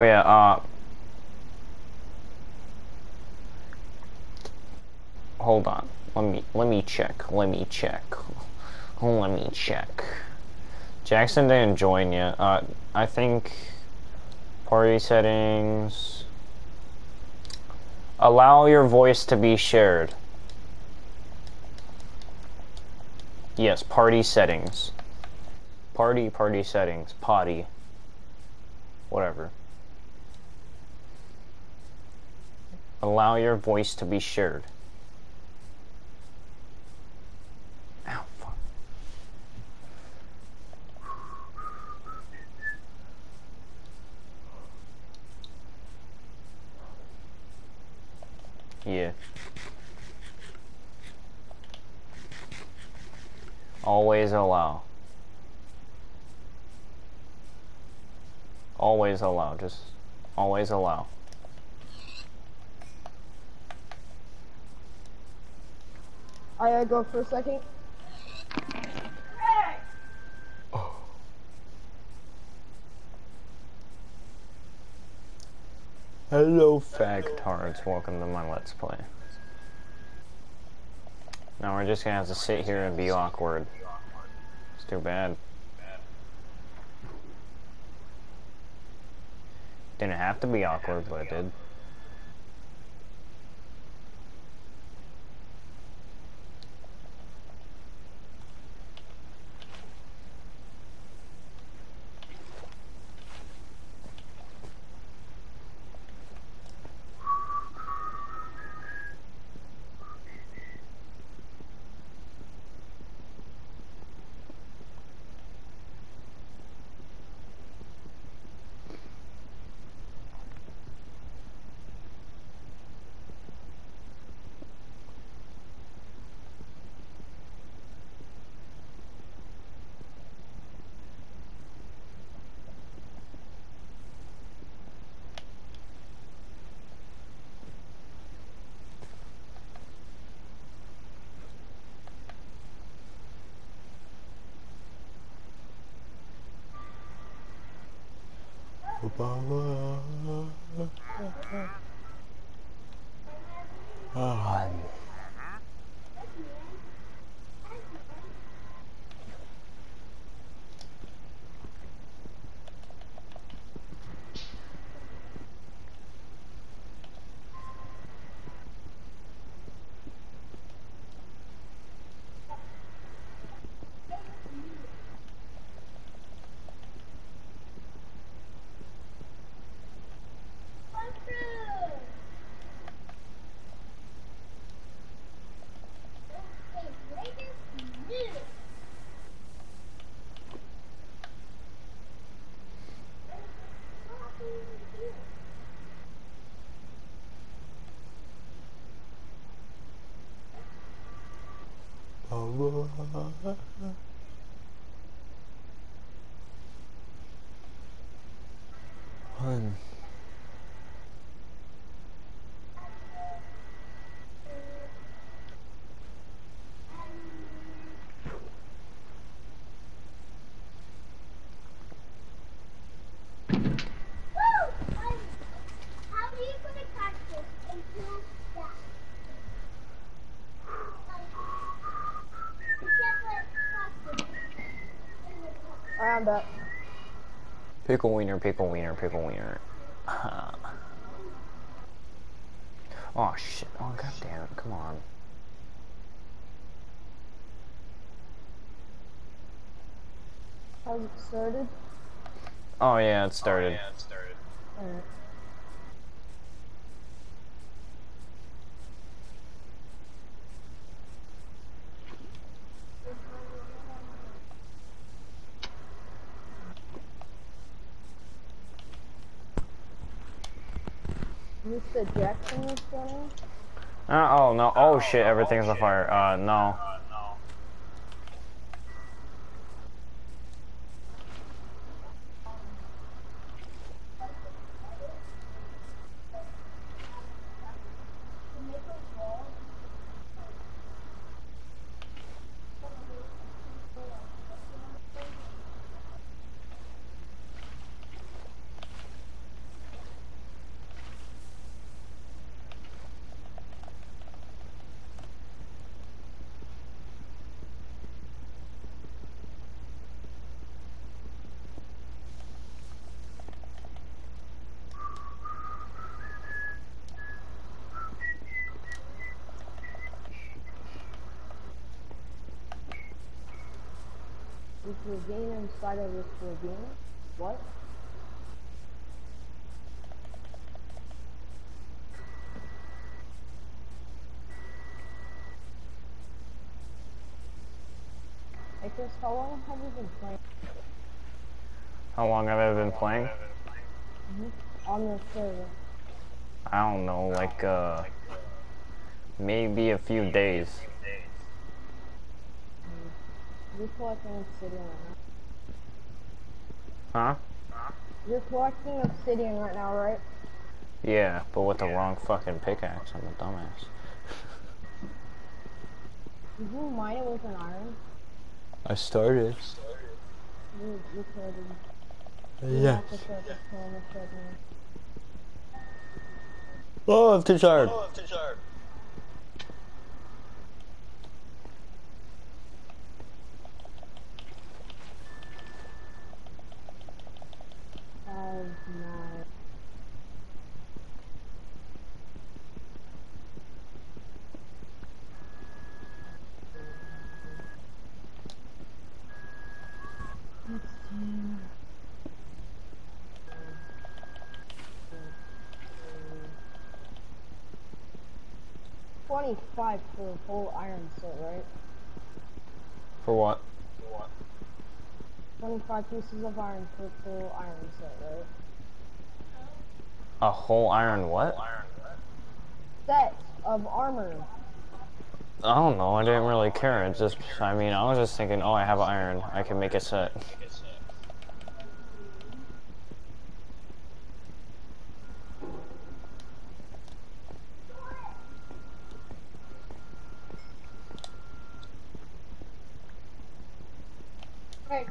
Yeah, uh... Hold on. Let me, let me check. Let me check. Let me check. Jackson didn't join yet. Uh, I think... Party settings... Allow your voice to be shared. Yes, party settings. Party, party settings. Potty. Whatever. Allow your voice to be shared. Ow, fuck. Yeah. Always allow. Always allow. Just always allow. I gotta go for a second. Oh. Hello, fagtards. Welcome to my Let's Play. Now we're just gonna have to sit here and be awkward. It's too bad. Didn't have to be awkward, but it did. Pot. Alright, Pickle wiener, pickle wiener, pickle wiener. oh shit. Oh god damn it. Come on. How's it started? Oh yeah, it started. Oh, yeah, it started. Alright. Said Jackson was going? Uh, oh no. Oh shit. Everything's on fire. Uh, no. Of this ravine? What? Hey Chris, how long have you been playing How long have I been playing? on this server? I don't know, like, uh, maybe a few days. You're collecting obsidian right Huh? You're collecting obsidian right now, right? Yeah, but with the wrong fucking pickaxe. I'm a dumbass. Did you mine it with an iron? I started. You, you could. You Yeah. have to put the phone in front of me. I'm too tired. Five, nine. Twenty-five for a whole iron set, right? For what? For what? Twenty-five pieces of iron for a full iron set, right? A whole iron what? Set of armor. I don't know. I didn't really care. It's just, I mean, I was just thinking, oh, I have iron. I can make a set. Hey.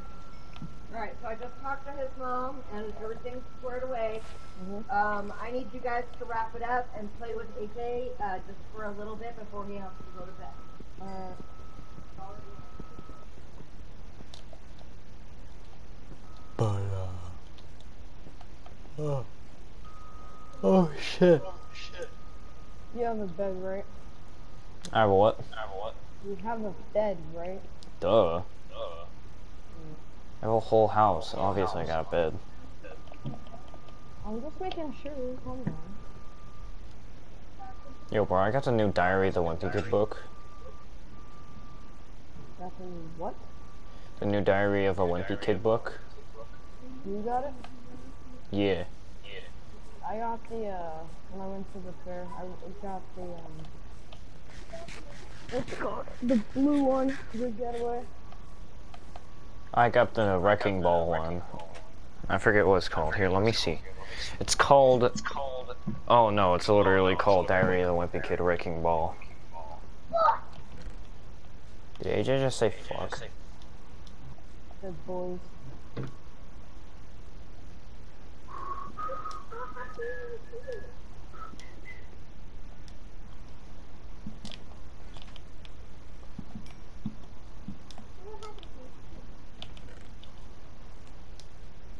Alright, so I just talked to his mom and everything's squared away. Mhm. Um, I need you guys to wrap it up and play with AJ uh, just for a little bit before he has to go to bed. Uh, But, uh... Oh. Oh, shit. you have a bed, right? I have a what? I have a what? You have a bed, right? Duh. I have a whole house. Obviously, I got a bed. I'm just making sure. Calm down. Yo, bro, I got the new Diary of the Wimpy Kid book. Definitely what? The new Diary of a Wimpy Kid book. You got it? Yeah. I got the, uh, when I went to the fair, I got the, um, what's it called? The blue one, the getaway. I got the Wrecking Ball one. I forget what it's called. Here, let me see. It's called. Oh no, it's literally called Diary of the Wimpy Kid Wrecking Ball. Did AJ just say fuck? The boys.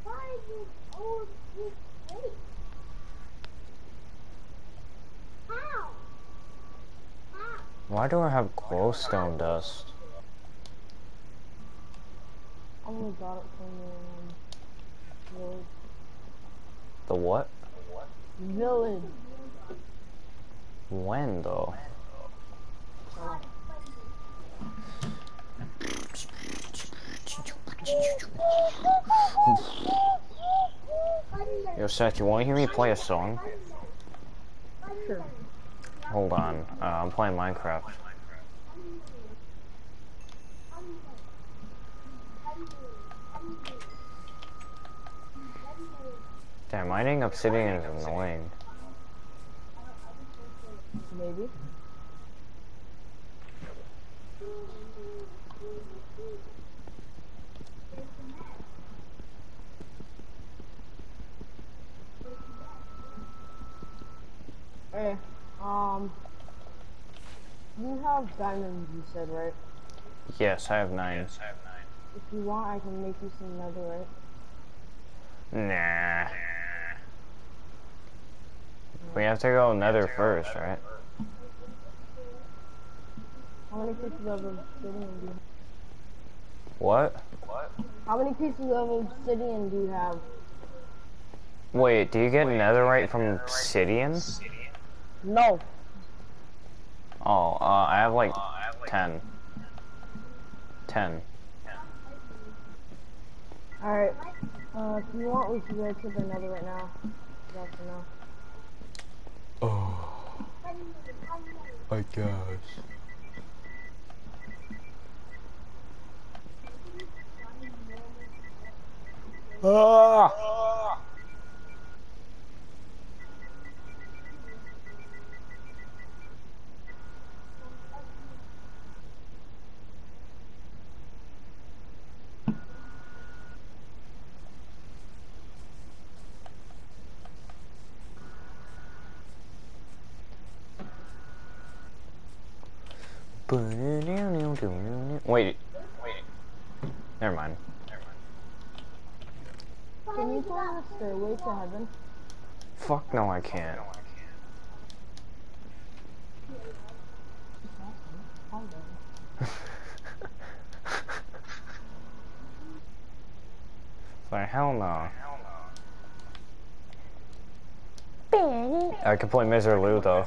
Why is this old this late? How? How? Why do I have glowstone dust? I only got it from the, um, The what? village. When though? Yo, Seth, you want to hear me play a song? Sure. Hold on. Uh, I'm playing Minecraft. Damn, mining obsidian is annoying. Maybe. Hey, um, you have diamonds, you said, right? Yes, I have nine. If you want, I can make you some netherite. Nah. We have to go nether first, right? How many pieces of obsidian do you have? What? What? How many pieces of obsidian do you have? Wait, do you get netherite from obsidian? No. Oh, uh, I have like 10. 10. Alright. Uh, if you want, we can go to the nether right now. Yes or no? Oh, I guess. Ah! Wait. Wait. Never mind. Can you find the stairway to heaven? Fuck no, I can't. like, hell no. I can play Misirlou though.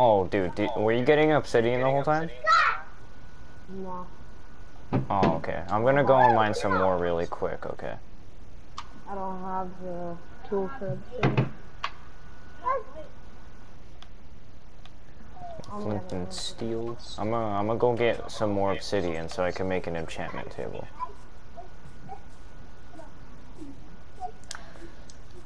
Oh, dude, did, were you getting obsidian the whole time? No. Oh, okay. I'm gonna go and mine some more really quick, okay? I don't have the tool for obsidian. I'm Flint and steel. I'm gonna, I'm gonna go get some more obsidian so I can make an enchantment table.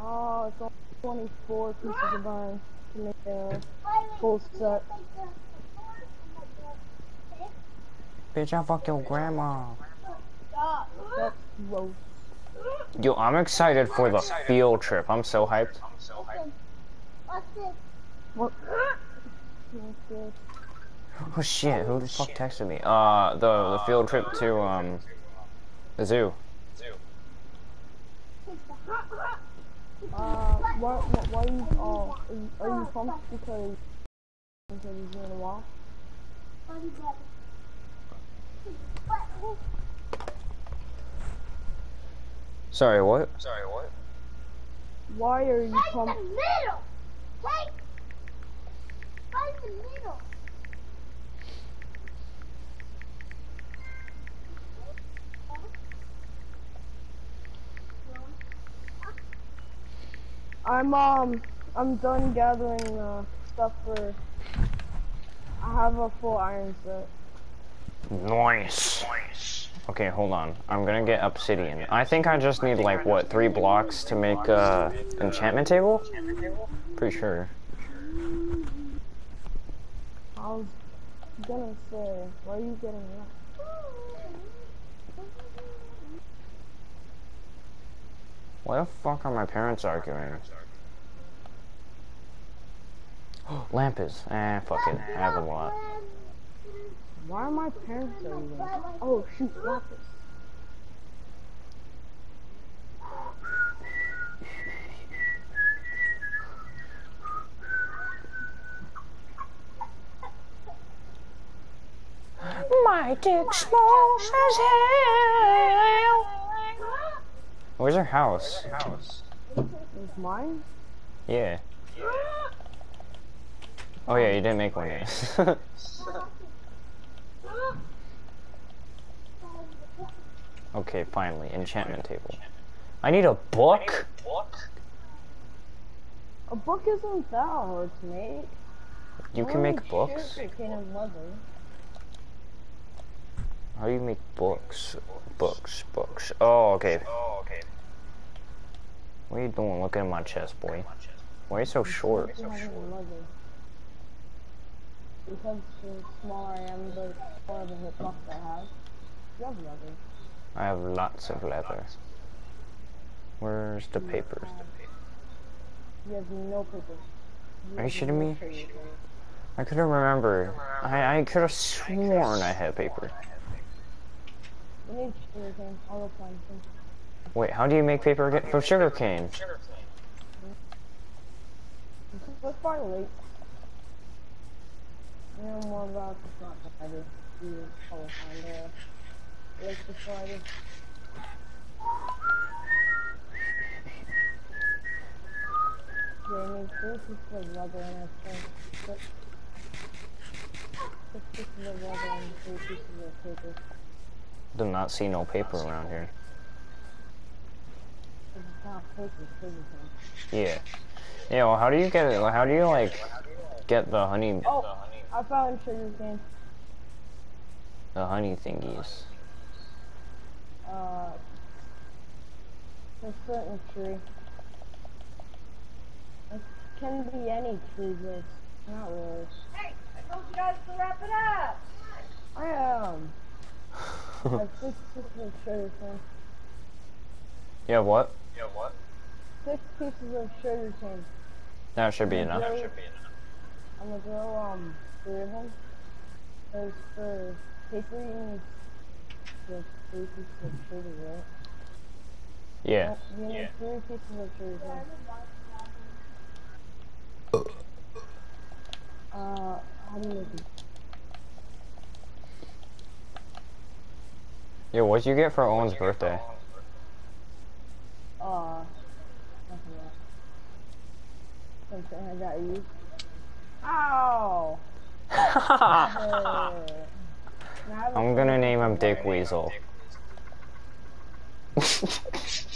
Oh, it's only 24 pieces of iron to make a full set. Bitch, I fuck your grandma. That's gross. Yo, I'm excited for the field trip. I'm so hyped. What's this? What? That's good. Oh shit, who the fuck texted me? Uh, the, the field trip to, um, the zoo. Uh, why, why, why are you, oh, are you, are you pumped because, because he's in a wall? Sorry, what? Sorry, what? Why are you Right in the middle. Right. Right in the middle. I'm, um, I'm done gathering, uh, stuff for, I have a full iron set. Nice. Okay, hold on. I'm gonna get obsidian. I think I just need like what three blocks to make a enchantment table. Pretty sure. I was gonna say, why are you getting that? Why the fuck are my parents arguing? Lapis. Eh, fuck it. I have a lot. Why are my parents arguing? Oh, shoot, lapis. My dick small as hell. Where's her house? Right It's mine? Yeah. Oh yeah, you didn't make one yet. okay, finally, enchantment table. I need a book? A book isn't that hard to make. You can make books? And leather. How do you make books? Books, books. Oh, oh, okay. What are you doing looking at my chest, boy? Why are you so short? You have any leather. Because the smaller I am, the more of a hitbox I have. You have leather. I have lots of leather. Where's the papers? You have no paper. Are you have shitting me? I couldn't remember. I, I could have sworn I had paper. We need sugarcane. I'll go find some. Wait, how do you make paper again? From sugarcane. Let's find late. You know more about the I do. You probably find a lake before I do. Yeah, I need three pieces of leather and I think six pieces of leather and three pieces of paper. Do not see no paper around here. This is not paper, it's sugarcane. Yeah. Yeah, well, how do you get it? How do you, like, get the honey, Oh, I found sugar cane. the honey thingies? Uh, a certain tree. It can be any tree, but it's not really. Hey, I told you guys to wrap it up. I am. I have six pieces of sugarcane. Yeah, what? Six pieces of sugarcane. That should be enough. Grow- I'm gonna grow um three of them. Because for paper you need just three pieces of sugar, right? Yeah. You need three pieces of sugarcane. Uh, how do you make it? Yeah, what'd you get for Owen's birthday? Uh, nothing. Something I got used. Ow! Hey. Now I have a I'm gonna name him Dick. Weasel. it's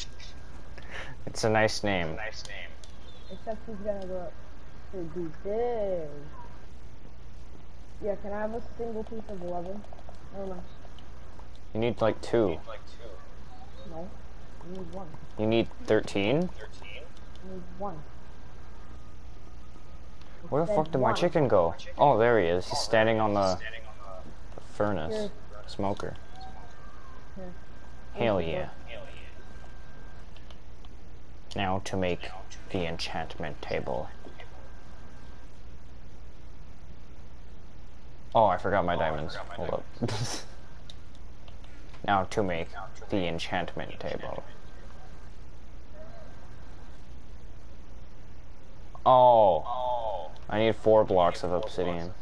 a nice name. Nice name. Except he's gonna grow up to be big. Yeah, can I have a single piece of leather? Never mind. You need like two. No. I need one. You need 13? I need one. Where the fuck did my chicken go? Oh, there he is. He's standing on the furnace. Here. Smoker. Here. Hell yeah. Now to make the enchantment table. Oh, I forgot my oh, diamonds. Hold up. now to make the enchantment table. Oh. I need four blocks of obsidian.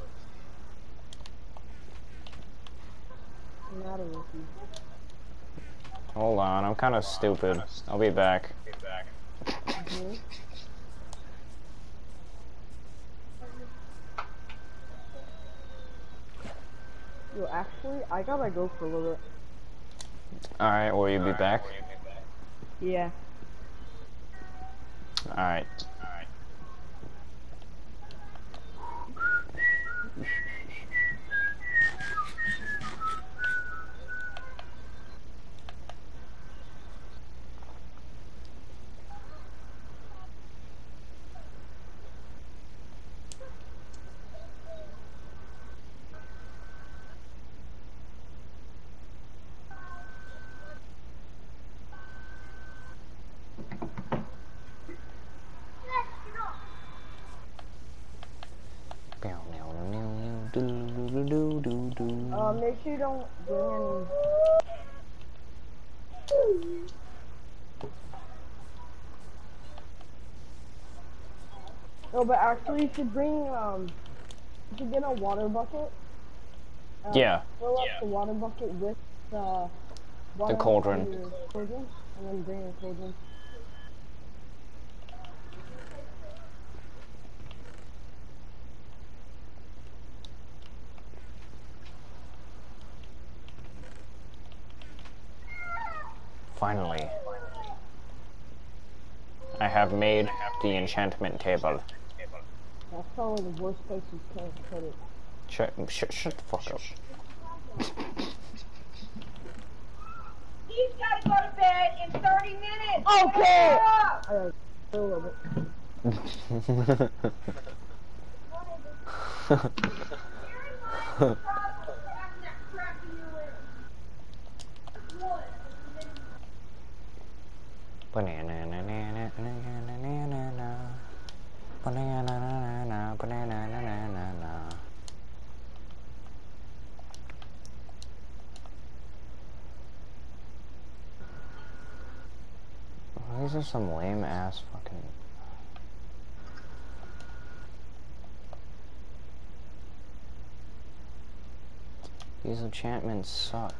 Hold on, I'm kind of stupid. I'll be back. Yo, actually, I gotta go for a little bit. Alright, will you be back? Yeah. Alright. Uh, you don't bring any. No, but actually, you should bring um, you should get a water bucket. Uh, Yeah. Fill up the water bucket with the... water cauldron. from cauldron, and then bring a cauldron. Finally. I have made the enchantment table. That's probably the worst place you can put it. Shut, shut, shut the fuck up. He's got to go to bed in 30 minutes. Okay. Yeah. Alright, a little bit. These are some lame ass fucking. These enchantments suck.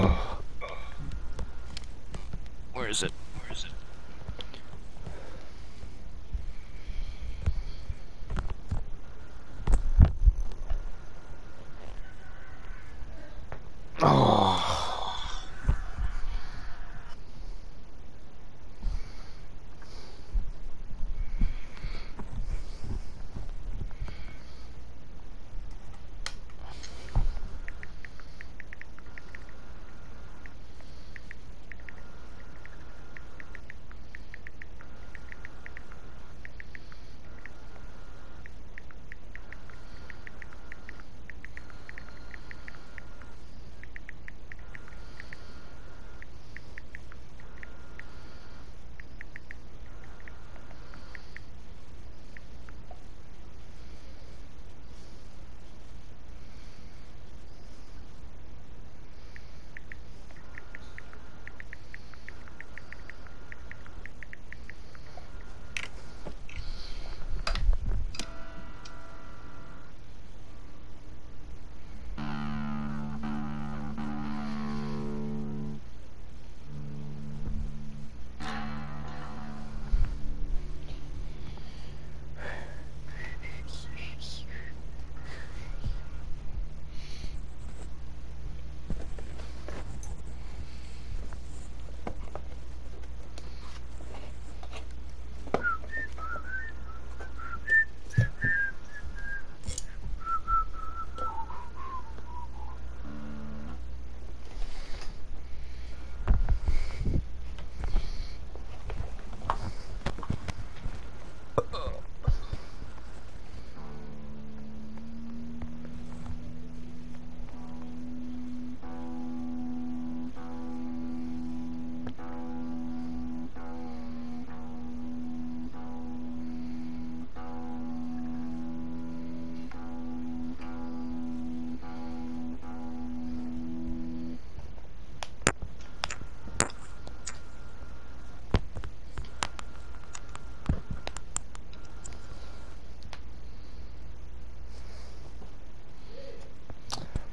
Oh. Where is it?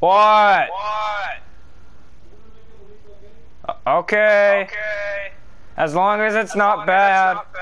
What? What? Okay. Okay. As long as it's As not bad. It's not bad.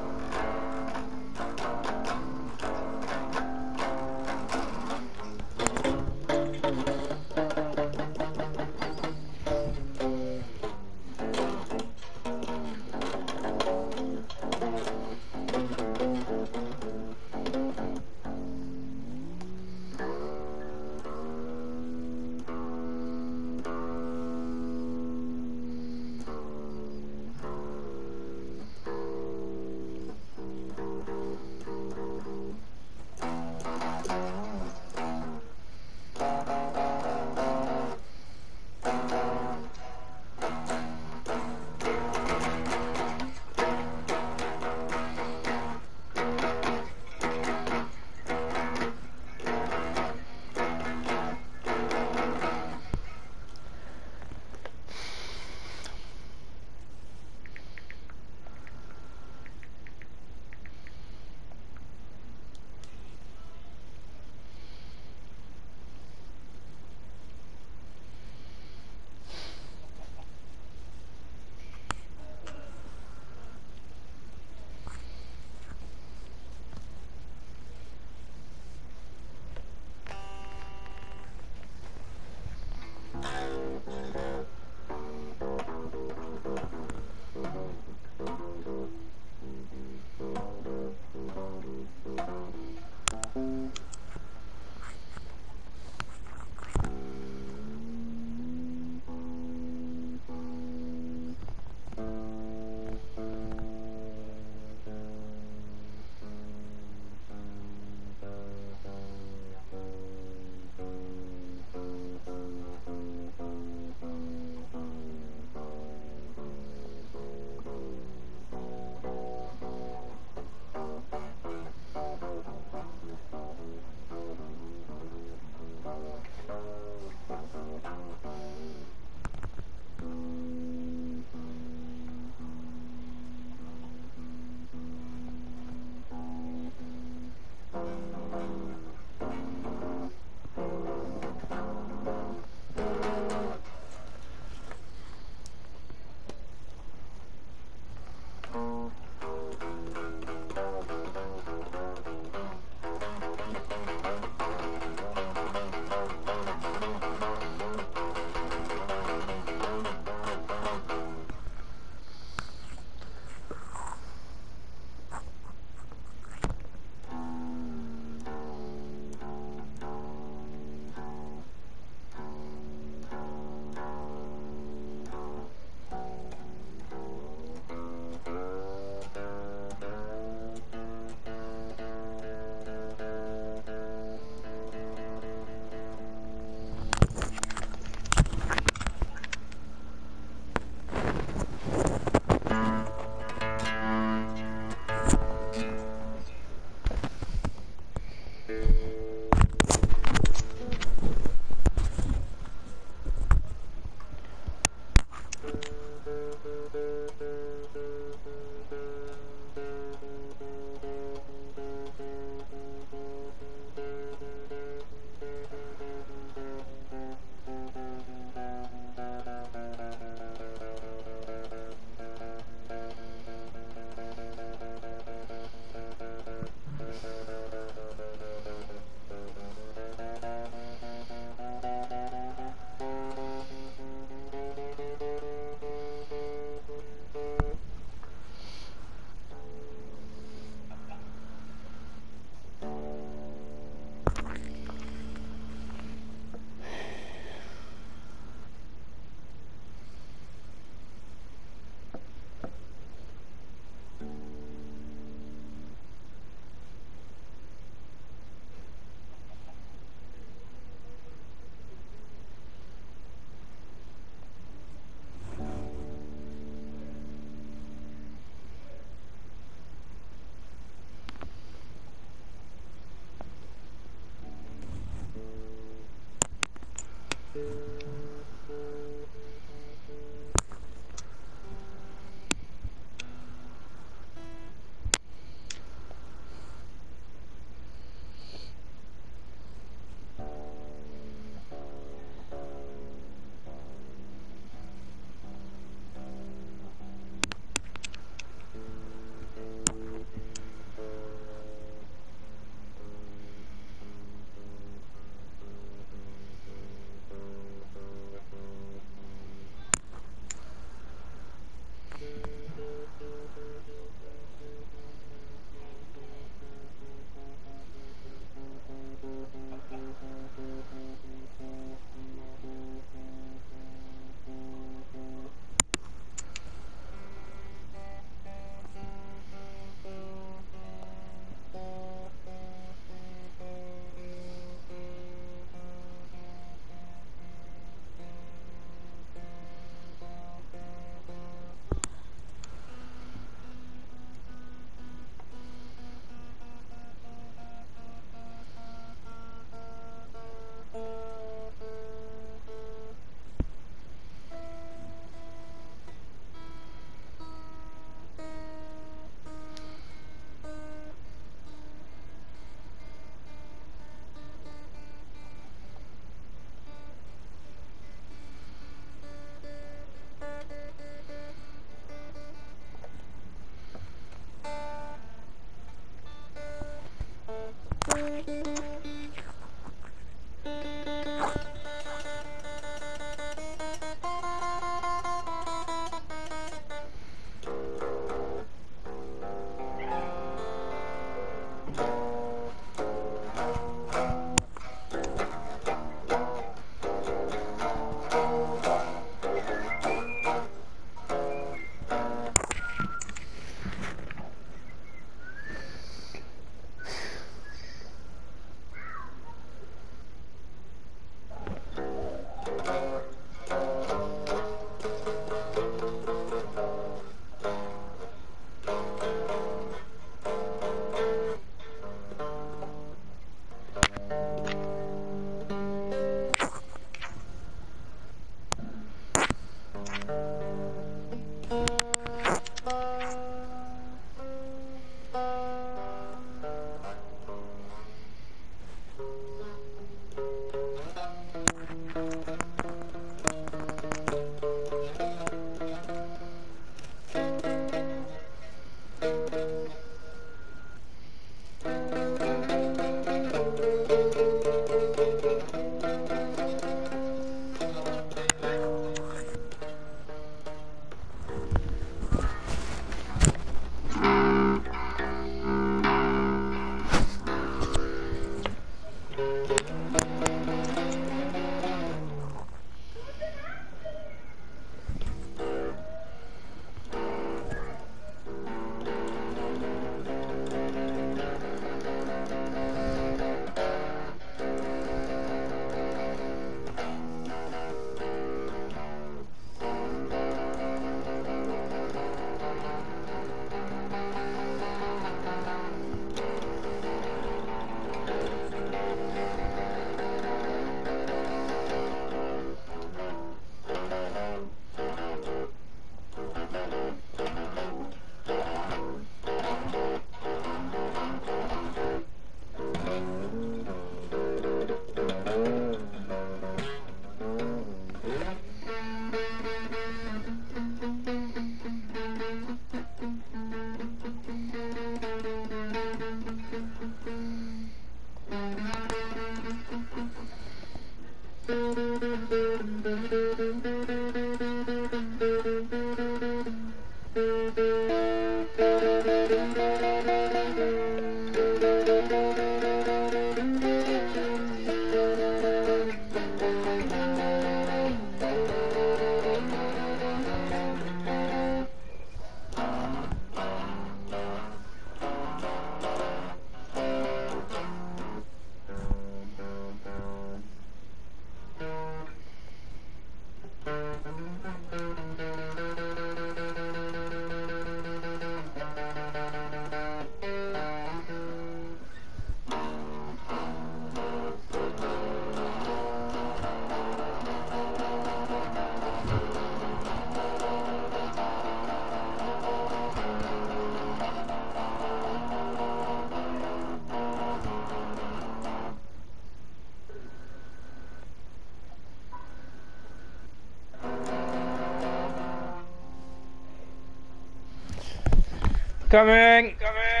Coming! Coming!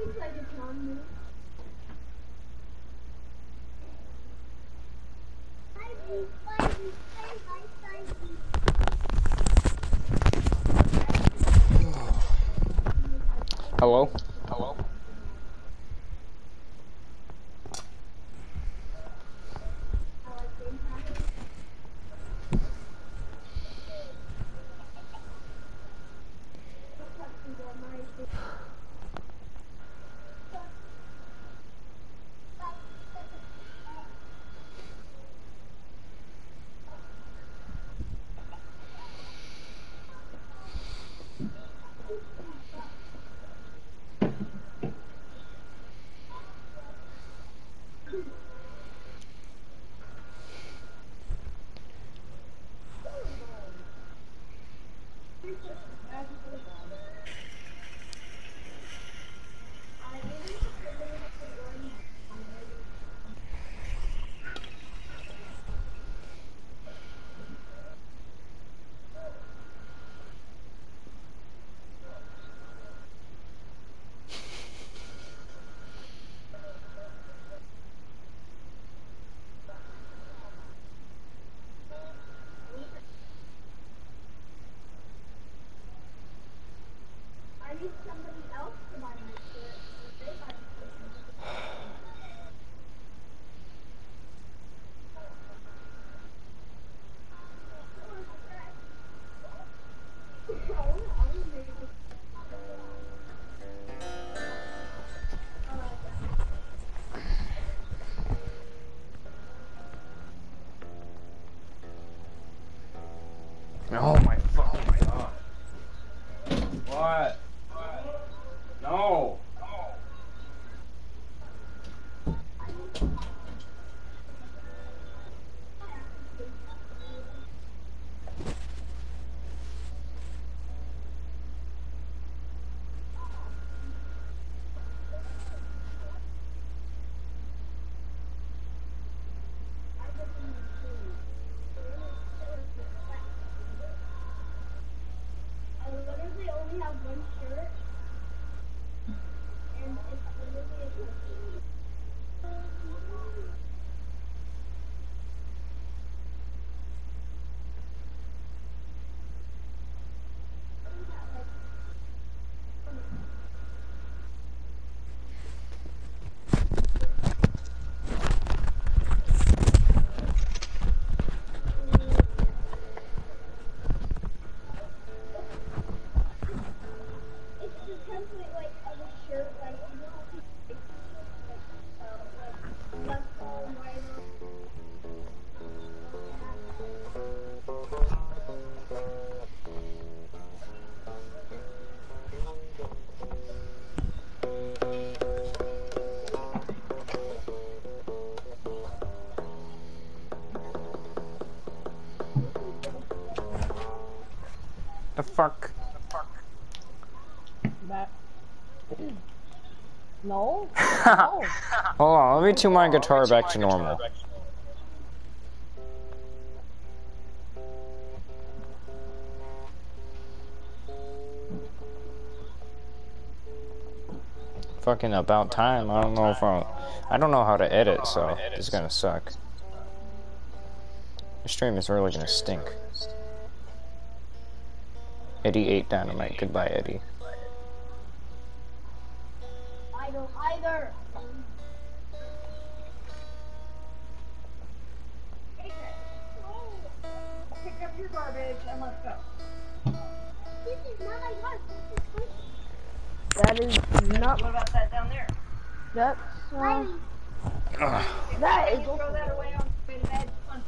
Seems like it's on me. Hello? Hello? I need somebody else to buy my Hold on, let me tune my guitar back to normal. Fucking about time. I don't know if I, I don't know how to edit, so this is gonna suck. The stream is really gonna stink. Eddie ate dynamite. Goodbye, Eddie. That's. Uh, Riley. Ugh. that is throw that away on the bed. Come.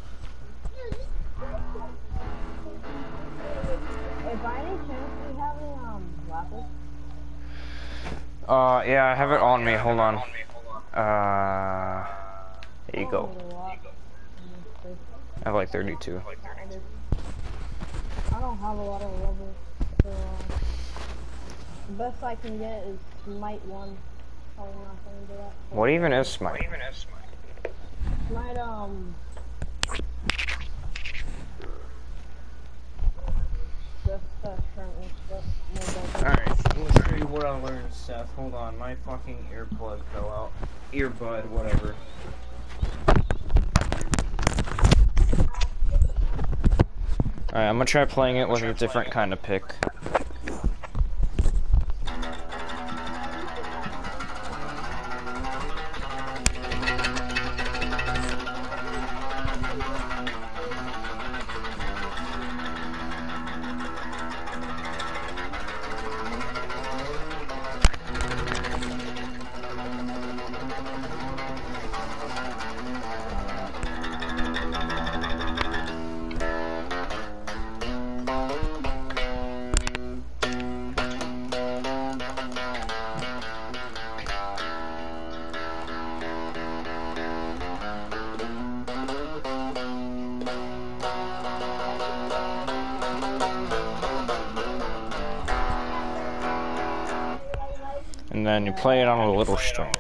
Hey, by any chance, do you have any um lapis? Uh, yeah, I have it on me. Hold on. Uh, There you go. I have like 32. I don't have a lot of levels, so uh, the best I can get is Smite 1. Probably not gonna do that. What even is smite? Smite, um... Just, shrimp and stuff. more than- Alright, let's show you what I learned, Seth. Hold on, my fucking earplug fell out. Earbud, whatever. Alright, I'm gonna try playing it with a different kind of pick. And you play it on a little string.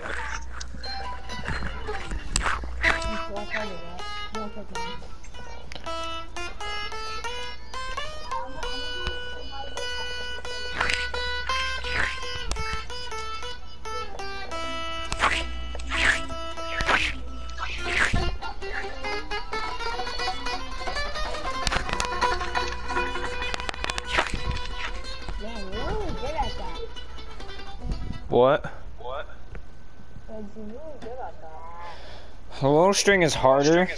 String is harder.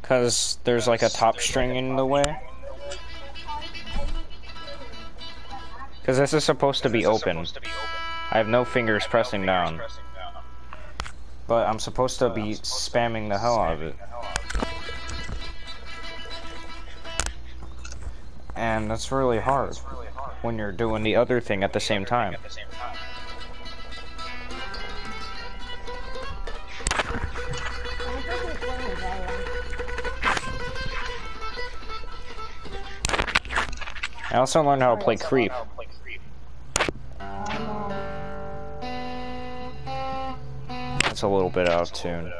Because there's like a top string in the way. Because this is supposed to be open. I have no fingers pressing down. But I'm supposed to be spamming the hell out of it. And that's really hard when you're doing the other thing at the same time. I also learned how to play creep. Um, um, a little bit out of tune.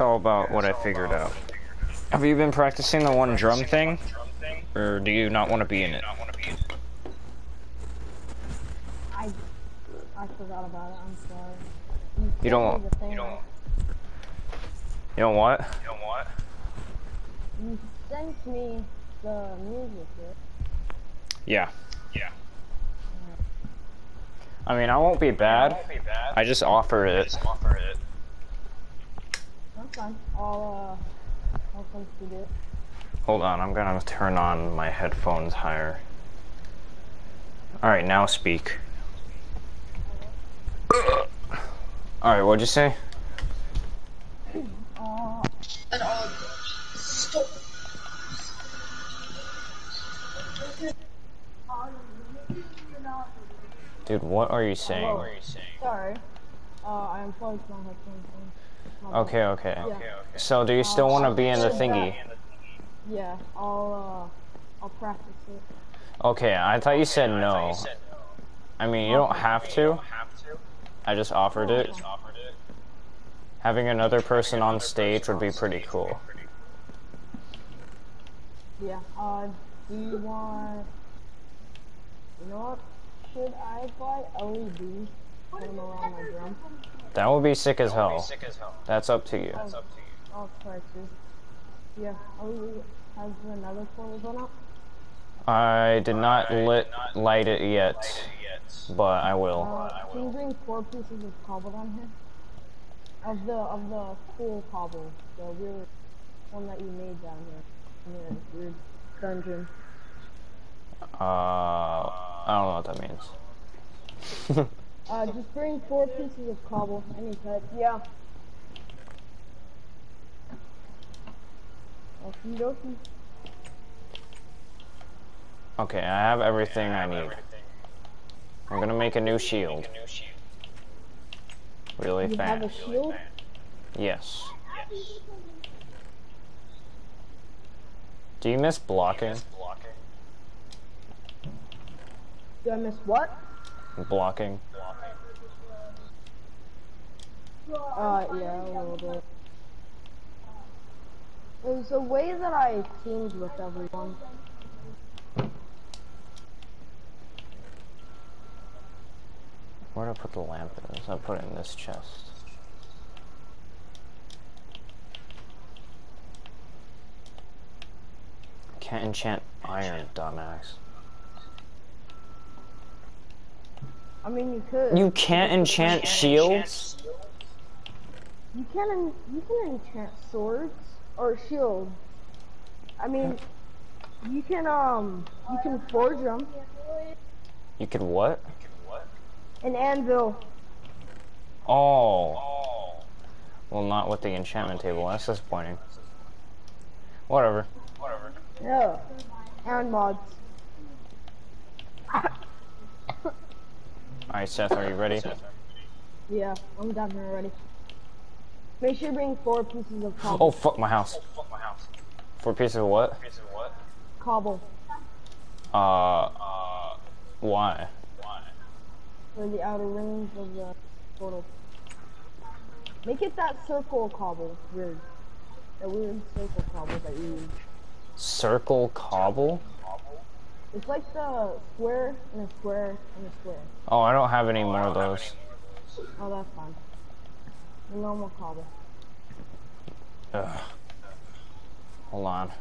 Okay, that's all about what I figured out. Have you been practicing the one drum thing? Or do you not want to be in it? I I forgot about it. I'm sorry. You don't sent me the thing, right? You know what? You don't what? You sent me the music. Right? Yeah. Yeah. I mean, I won't be bad. I just offered it. That's fine. I'll uh I'll come to it. Hold on, I'm gonna turn on my headphones higher. Alright, now speak. Alright, what'd you say? Uh, Dude, what are you saying? sorry. Uh, I unplugged my headphones. My bad. Okay, okay. So, do you still want to be in the thingy? Yeah. I'll uh I'll practice it. Okay, I thought you said no. I mean, you don't have to. I just offered it. Having another person on stage would be pretty cool. Yeah. Uh, do you want? You know what? Should I buy LEDs? Put them around my drum. That would be sick as hell. That's up to you. I'll try to. Yeah. LED has another portal gone up. I did not lit light it yet, but I will. Uh, can you bring four pieces of cobble down here? Of the of the cool cobble, the weird one that you made down here in your weird dungeon. Uh, I don't know what that means. Uh, just bring four pieces of cobble, any type. Yeah. Okie dokie. okay, I have everything I need. I'm gonna make a new shield. Really You fast. have a shield? Yes. Do you miss blocking? Do I miss what? Blocking. Uh, yeah, a little bit. It was the way that I teamed with everyone. Where do I put the lamp is? I put it in this chest. Can't enchant iron, dumbass. I mean, you could. You can't enchant shields? You can en- you can enchant swords or shields. I mean, you can um you can forge them. You can what? An anvil. Oh. Well, not with the enchantment table. That's disappointing. Whatever. Whatever. Yeah. And mods. Alright, Seth, are you ready? Yeah, I'm definitely ready. Make sure you bring four pieces of cobble. Oh, fuck my house. Fuck my house. Four pieces of what? Pieces of what? Cobble Uh, why? for the outer rings of the portal. Make it that circle cobble. Weird. That weird circle cobble that you use. Circle cobble? It's like the square and a square and a square. Oh, I don't have any more of those. Oh, that's fine. The normal cobble. Ugh. Hold on.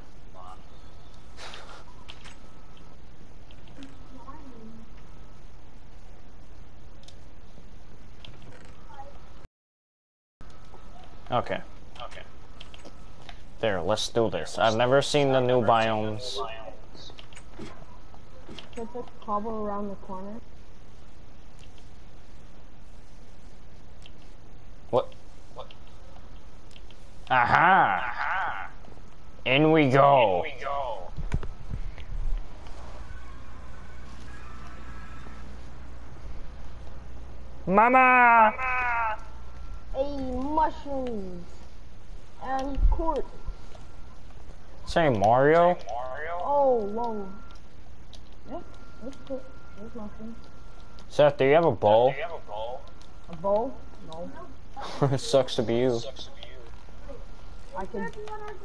Okay. Okay. There, let's do this. I've never seen the new biomes. Put the cobble around the corner. What? What? Aha! Aha. In we go. In we go. Mama! Mama! Hey, mushrooms and quartz. Say Mario? Oh, whoa. Yeah, there's quartz. There's mushrooms. Seth, do you have a bow? A bowl? No. it sucks to be you. I can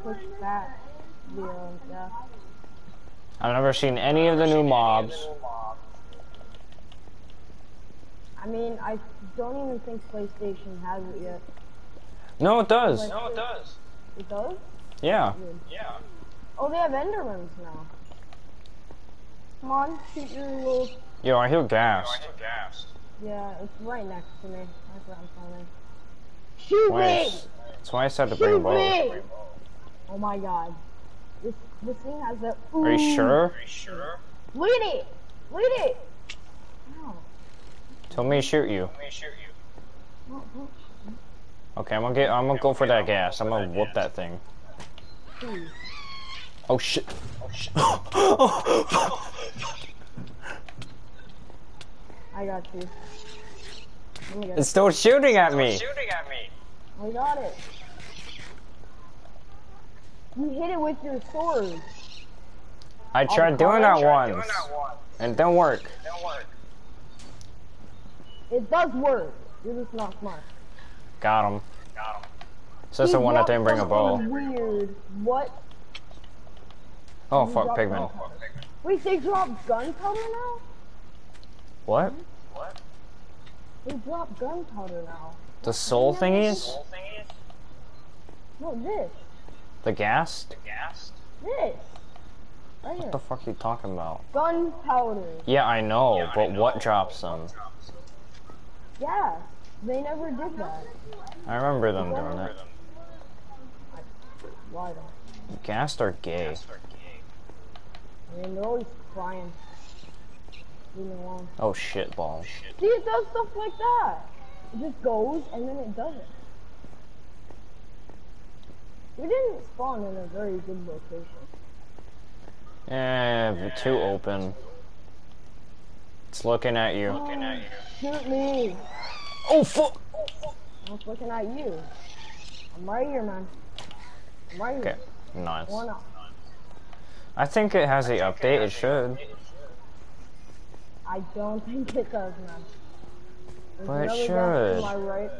push back the, uh, yeah. I've never seen any of the new mobs. I mean, I don't even think PlayStation has it yet. No, it does. No, it does. It does? Yeah. Oh, they have Endermans now. Come on, shoot your little... Yo, I hear gas. Yeah, it's right next to me. That's what I'm telling. Shoot Why me! is- That's why I said to bring a Shoot bow. me! Oh my god. This this thing has a. Are you sure? Sure. Look at it! Look at it! No. Tell me to shoot you. no, no. Okay, I'm gonna get. I'm gonna go for that gas. I'm gonna whoop that thing. Please. Oh shit. I got you. Let me get It's it. still shooting at me. I got it. You hit it with your sword. I tried doing that once. And it didn't work. It does work. You're just not smart. Got him. Says He the one that didn't bring a bow. Weird. What? Oh He fuck, dropped pigman. gunpowder. Oh, Wait, they dropped gunpowder now? What? What? They dropped gunpowder now. The soul thingies? No, this. The gas? This. Right here. What the fuck are you talking about? Gunpowder. Yeah, I know, but what drops them? Yeah. They never did that. I remember them doing it. Why though? Gassed are gay. I mean, they're always crying. Leave me alone. Oh shit balls. See, it does stuff like that. It just goes and then it doesn't. We didn't spawn in a very good location. Eh, but too open. It's looking at you. Oh, shoot me. Oh fuck! I was looking at you. I'm right here, man. I'm right here. Okay, nice. I think it has a update, it should. I don't think it does, man. There's But it should. My right.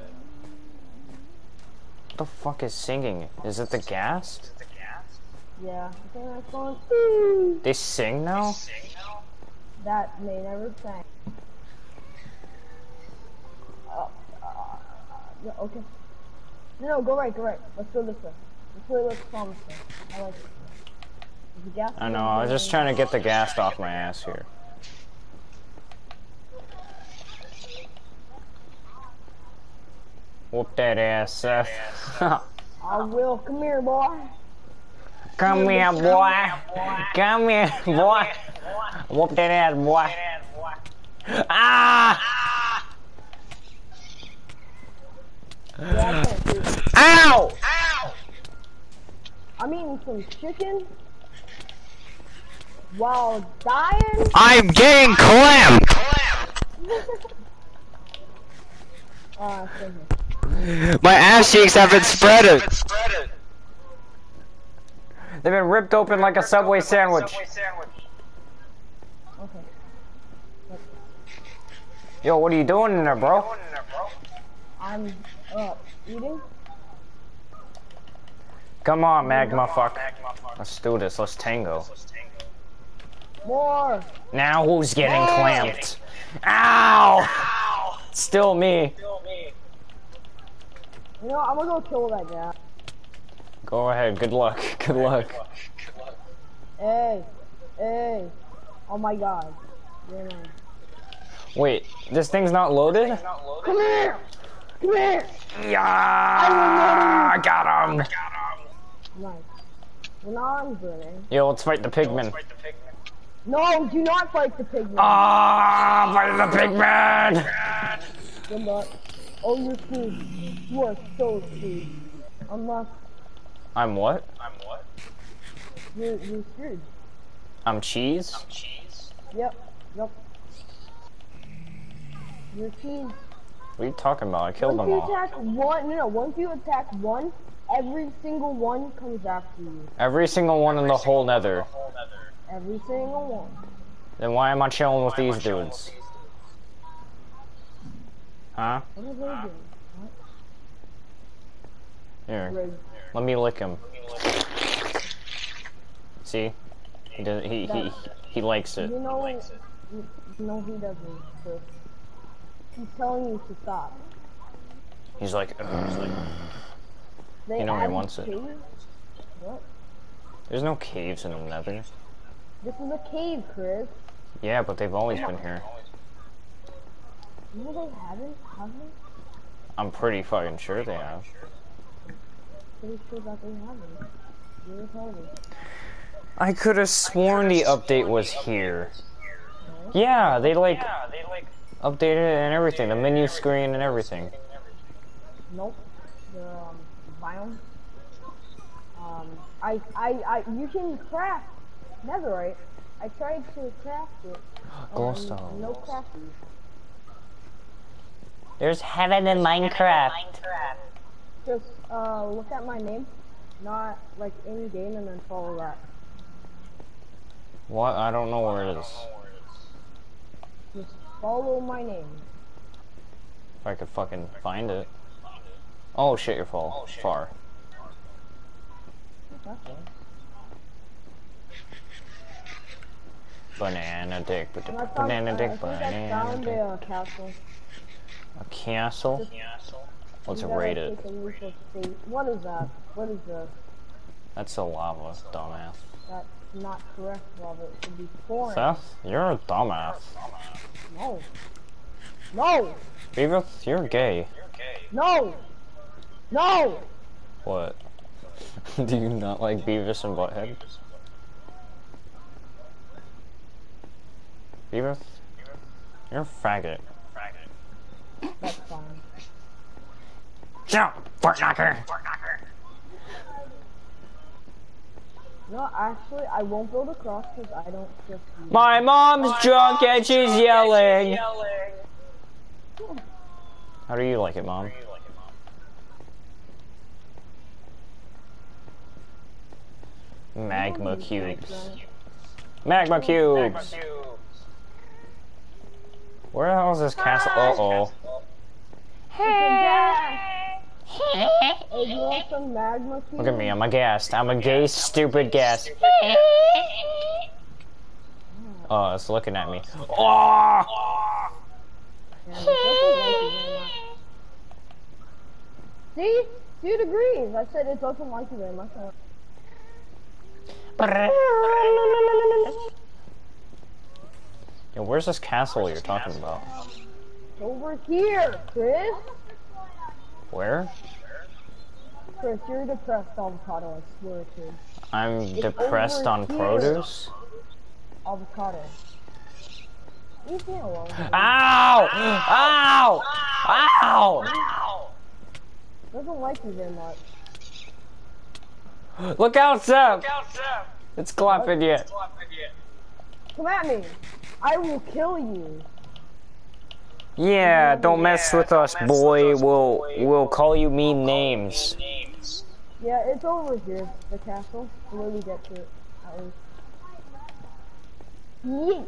What the fuck is singing? Is it the gas? Yeah, I think that's going. They sing now? That may never sang. Uh, uh, yeah, okay. No, no, go right, go right. Let's go this way. This way looks promising. I like it. Is the gas I know, I was just trying to get the gas off my ass here. Whoop that ass, Seth. I will. Come here, boy. Come here, boy. Come here, boy. Whoop that ass, boy. Ah! Yeah, I can't do it. Ow! I'm eating some chicken while dying. I'm getting clamped! Uh. My ass cheeks have been spreaded. They've been ripped open like a Subway sandwich. Okay. Yo, what are you doing in there, bro? I'm uh eating. Come on, magma fuck. Let's do this. Let's tango. More. Now who's getting clamped? Ow! Still me. You know, I'm gonna go kill that guy. Go ahead. Good luck. Good luck. Hey, hey. Oh my god. You're. Wait, this thing's not loaded? Come here! Come here! Yeah! I got him! Nice. Well, now I'm burning. Eh? Yo, let's fight the pigmen. No, do not fight the pigman. Ah, fight the pigmen! Good luck. Oh, you're screwed. You are so screwed. Unless I'm what? I'm what? you're, you're screwed. I'm cheese? Cheese? Yep, yep. You're cheese. What are you talking about? I killed Once them all. Once you attack one, no, no, once you attack one, every single one comes after you. Every single one in the whole nether. Every single one. Then why am I chilling with these dudes? Huh? What are they doing? Here, let me lick him. See? He does. He he he likes it. You know, you, know he doesn't. Chris. He's telling you to stop. He's like, "Ugh." They You know he wants it. What? there's no caves in the nether. This is a cave, Chris. Yeah, but they've always been here. No, they haven't. Haven't? I'm pretty fucking sure they have. Pretty sure that they haven't. You're telling me. I could have sworn the update was here. Yeah, they like updated it and everything, the menu screen and everything. Nope. The um, biome. Um, I, I, I, you can craft netherite. I tried to craft it. and Glowstone. No crafting. There's heaven in Minecraft. Just uh, look at my name, not like in game, and then follow that. What? I don't know where it is. Just follow my name. If I could fucking find it. Oh shit, you're full. Far. Okay. Banana dick, but And I found, banana dick, I think I banana found dick. a castle. A castle? Let's You gotta it. take a look at What is that? What is this? That's a lava, dumbass. That's not correct, Robert. It should be foreign. Seth, you're a dumbass. No. No! Beavis, you're gay. No! No! What? Do you not like Beavis and Butthead? Beavis? You're a faggot. That's fine. Jump, Fort Knocker! No, actually, I won't build a cross because I don't trust you. My mom's drunk and she's yelling. How do you like it, mom? Magma cubes. Magma cubes. Where the hell is this castle? Uh oh. Hey, you want some magma cube? Look at me, I'm a guest. I'm a gay, stupid guest. Oh, it's looking at me. Oh! Yeah, it doesn't like you very much. See? Two degrees. I said it doesn't like you very much. Yo, where's this castle you're talking about? Over here, Chris. Where? Chris, you're depressed avocado, I swear to you. I'm depressed on here. produce. Avocado. Leave me alone. Ow! Ow! Ow! Doesn't like you very much. Look out, Seth! Look out, Seth! It's clapping you. Come at me. I will kill you. Yeah, don't mess with us, boy. We'll we'll call you mean names. Yeah, it's over here, the castle. The way we get to it. At least. Yeet.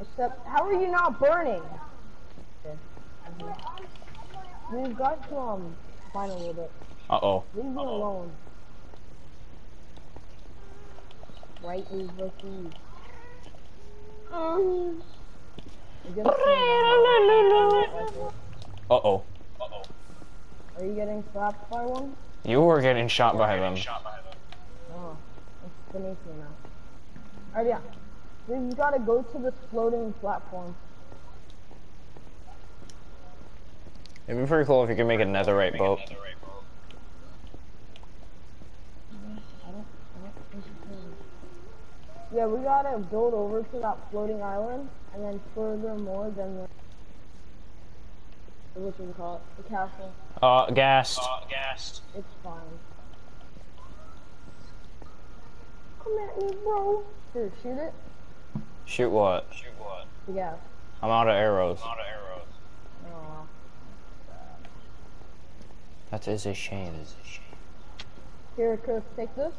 Except, how are you not burning? Okay. Mhm. We've got to, um, find a little bit. Uh oh. Leave me alone. Right is the key. Um. I guess Uh oh. Are you getting slapped by one? You were getting shot by them. Oh, it's beneath me now. Alright, yeah. We've got to go to this floating platform. It'd be pretty cool if you could make a netherite boat. I don't, I don't think you can. Yeah, we gotta build over to that floating island, and then furthermore, then the what do you call it? The castle. Uh, gassed. It's fine. Come at me, bro. Here, shoot it. Shoot what? The gas. I'm out of arrows. I'm out of arrows. that's a shame That is a shame. Here, Chris, take this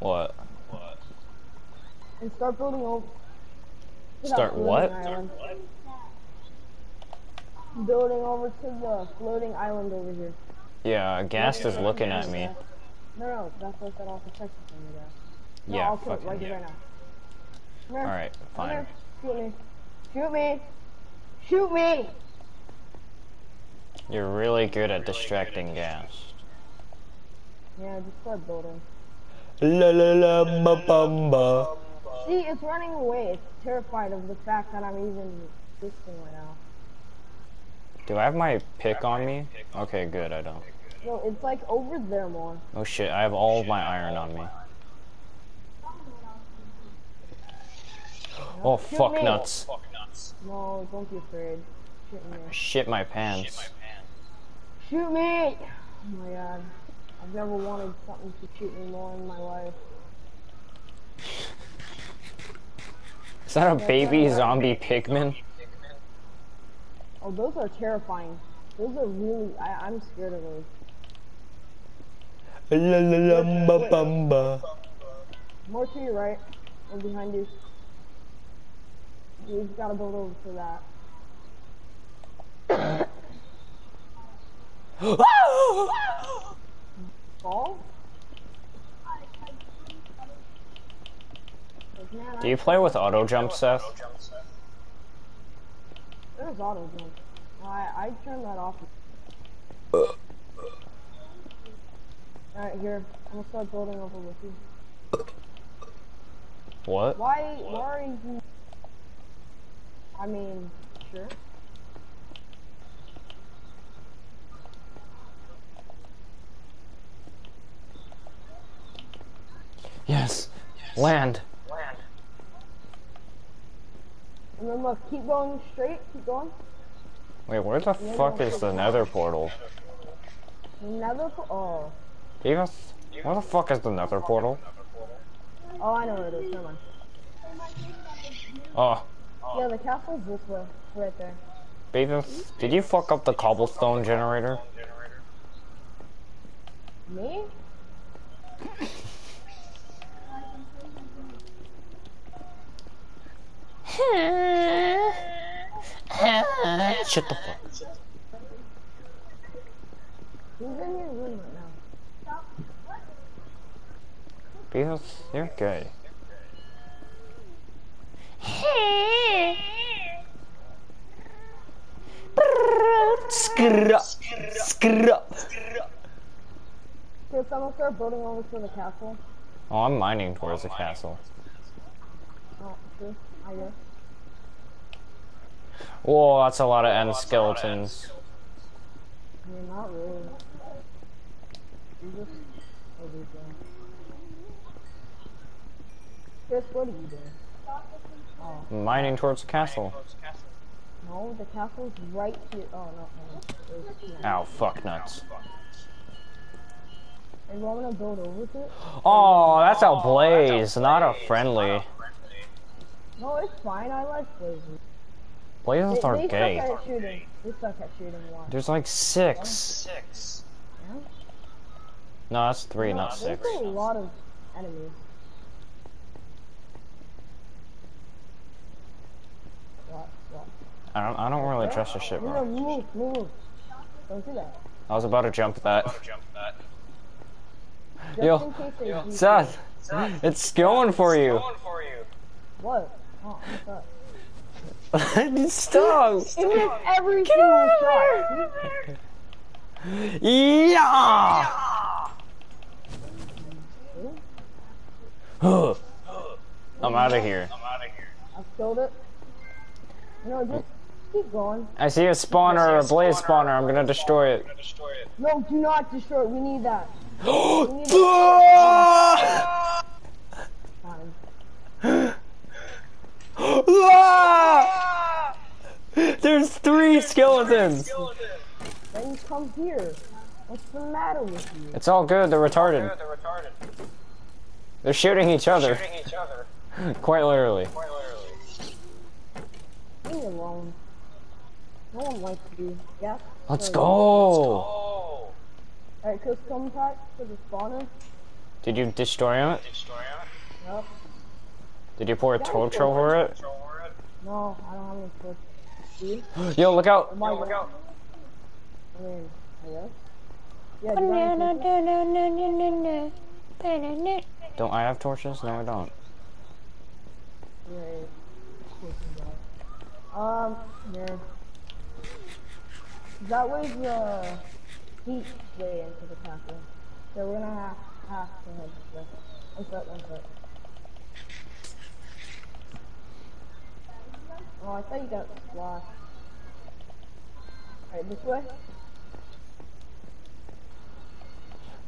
What? And start building over. to that Start what? Building over to the floating island over here. Yeah, Ghast is looking at me. No, no, that's what that also protect you from the gas. No, Yeah, I'll kill it fucking right yeah. right now. Come. Alright, fine. Shoot me. Shoot me. Shoot me. You're really good at distracting Ghast. Yeah, just start building. La la la ba bum ba. See, it's running away. It's terrified of the fact that I'm even existing right now. Do I have my pick on me? Okay, good, I don't. No, it's like over there more. Oh shit, I have all of my iron on me. Oh Shoot fuck me. nuts. No, don't be afraid. Shoot me. Shit my pants. Shoot me! Oh my god. I've never wanted something to shoot me more in my life. Is that a baby zombie pigman? Oh, those are terrifying. Those are really. I, I'm scared of those. La la la ba bum ba. More to your right. Or behind you. We've got to build over for that. Ah! Ball? Like, man, Do you play with auto jump, Seth? There's auto jump. I I turned that off. Alright, here. I'm gonna start building over with you. What? Why why are you I mean, sure. Yes. Land land. And then look, keep going straight, keep going. Wait, where the fuck is the nether portal? Nether portal? oh. Even, where the fuck is the nether portal? Oh I know where it is, never mind. Oh, Yeah, the castle's this way, right there. Beavis, did you fuck up the cobblestone generator? Me? Shut the fuck. Who's in your room right now? Beavis, you're gay. Scrub. Scrub. Okay, so I'm start building over to the castle. Oh, I'm mining towards the castle. Oh, sure, I guess. Whoa, that's a lot of end skeletons. Mean, not really. You. Chris, what are you doing? Oh, Mining towards the castle. no, the castle's right here. Oh, no, no, no. Ow, fuck nuts. And we're gonna build over to it? Oh, that's a blaze, not a friendly. No, it's fine. I like blazes. Blazes They, are they gay. suck at shooting. They suck at shooting one. There's like six. Yeah? No, that's three, No, not six. There's a lot of enemies. What? What? I don't. I don't really trust your shit, No, bro. no, move, move. Don't do that. I was about to jump that. Just Yo, in case they do Seth, it's going for you. What? Oh, what's up? Stop. It missed every single shot. Yeah. I'm out of here. I killed it. No, just keep going. I see a spawner, a blaze spawner. I'm gonna destroy it. No, do not destroy it. We need that. Fine. There's three skeletons. Then you come here. What's the matter with you? It's all good. They're retarded. They're shooting each other. Quite literally. Leave me alone. No one likes you. Yeah? Let's So- go. Alright, Chris, come back to the spawner. Did you destroy it? Nope. Did you pour a torch over it? No, I don't have any torch. See? Yo, look out. I look out. I mean, I guess. Yeah, do you have any torches? Don't I have torches? No, I don't. Um, yeah. That was the heat way into the castle. So we're gonna have, have to head this way. One one sec. Oh, I thought you got splashed. Alright, this way?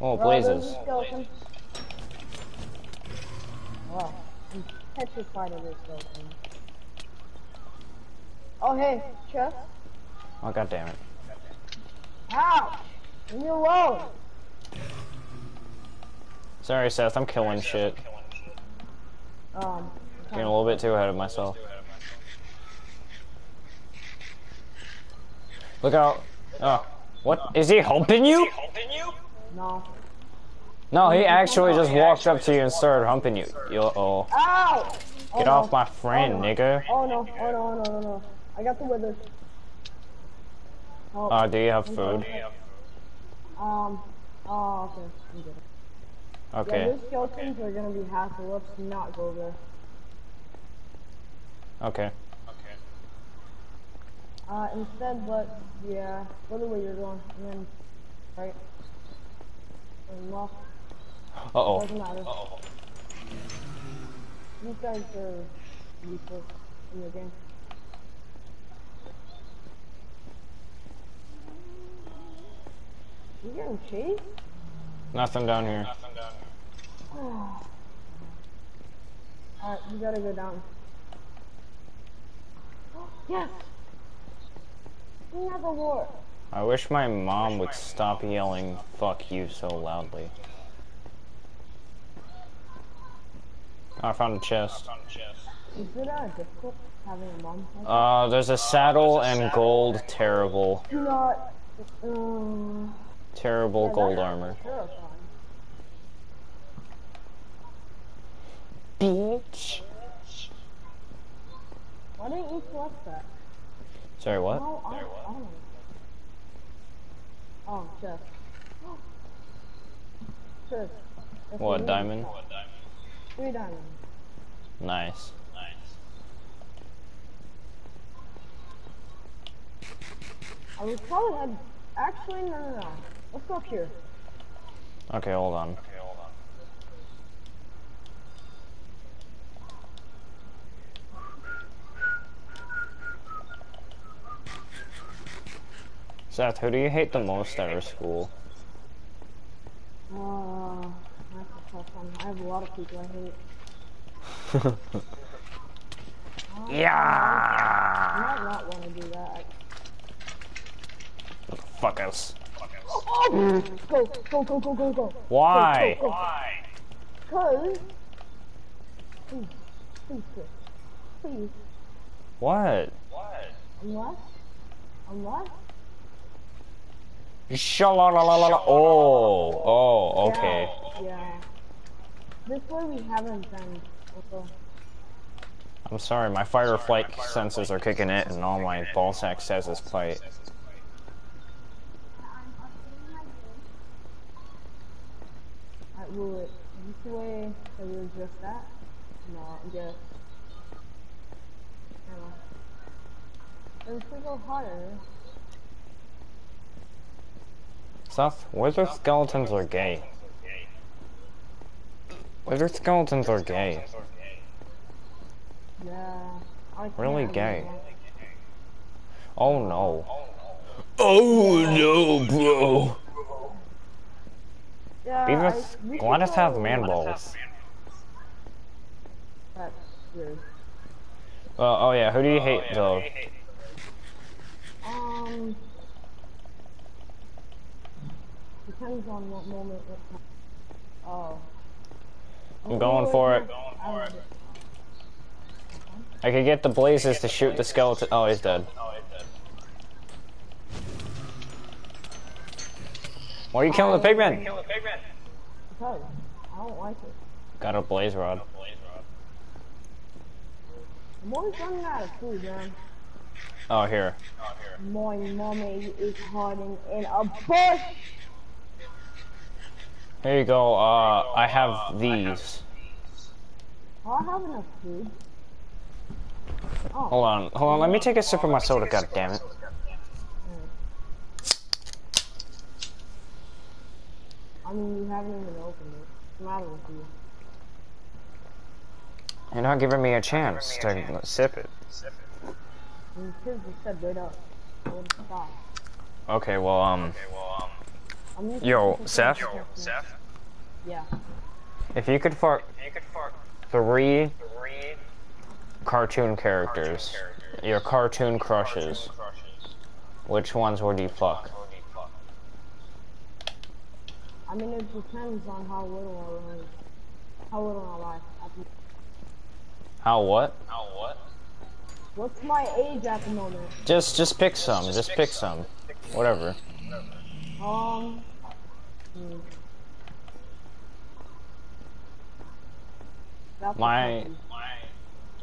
Oh, Oh, blazes. skeleton. Wow, I'm petrified of this skeleton. Oh, hey, chest. Oh, god damn it. Ouch! Leave me alone! Sorry, Seth. I'm killing shit. Um, Getting a little bit too ahead of myself. Look out. Oh. What? Is he humping you? no. No, he actually just walked up to you and started humping you. Yo, oh. Ow! Get off my friend, nigga. Oh no, oh no, oh no, no, no. I got the withers. Oh, Uh, do you have food? um, oh, okay, I'm good. Yeah, Okay. those skeletons are gonna be hassle. Let's not go there. Okay. Uh, instead, let's, yeah, go the way you're going, and then, right? And left, Uh oh. doesn't matter. These guys are useless in the game. You getting chased? Nothing down here. Nothing down here. Alright, we gotta go down. yes! Another war! I wish my mom would stop yelling "fuck you" so loudly. I found a chest. Is it uh, difficult having a mom? Uh, there's a saddle and gold, terrible, not. Um, terrible yeah, gold armor. Bitch. Why didn't you select that? Sorry, what? No, I, I don't know. Oh, oh chest. Chest. That's What, me. diamond? Three diamonds. Nice. I was probably had. Actually, no, no, no. Let's go up here. Okay, hold on. Seth, who do you hate the most at our school? Uh, that's a tough one. I have a lot of people I hate. I yeah. might not want to do that. Fuck us. Oh! Go, go, go, go, go, go. Why? Go, go, go. Cause. Please, please. Please. What? Unless. Unless. Shalalalala. Oh. Oh. Okay. Yeah. yeah. This way we haven't been. Also. I'm sorry, my fight or flight senses are kicking in, and all my ball sack says is fight. Will it. Is this way that we were just at? No, I guess. I don't know. And if we go higher. Seth, wizard skeletons are gay. Wizard skeletons are gay. Yeah. Really gay. Oh no. Oh no, bro. Yeah, Beavis, I, we let have man balls. That's weird. Uh, oh yeah, who do you hate though? Um. Depends on what moment. Time. Oh. I'm going for it. I could get the blazes to shoot the skeleton. Oh, he's dead. Why are you killing the pigman? Because I don't like it. Got a blaze rod. I'm always running out of food, man. Oh, here. My mommy is hiding in a bush. Here you go. Uh, I have these. I have enough food. Oh, Hold on, hold on. Let me take a sip of my soda. God damn it. I mean, you haven't even opened it. What's the matter with you? You're not giving me a chance to sip it. I mean, kids just said wait up. I wouldn't stop. Okay, well, um, I'm used to Yo, people Seth? Yeah. if you could fuck three cartoon characters, your cartoon crushes, which ones would you fuck? I mean, it depends on how little I was. How little I like. at the- How what? What's my age at the moment? Just, just pick some. Just pick some. Whatever. Um. Hmm. That's a My-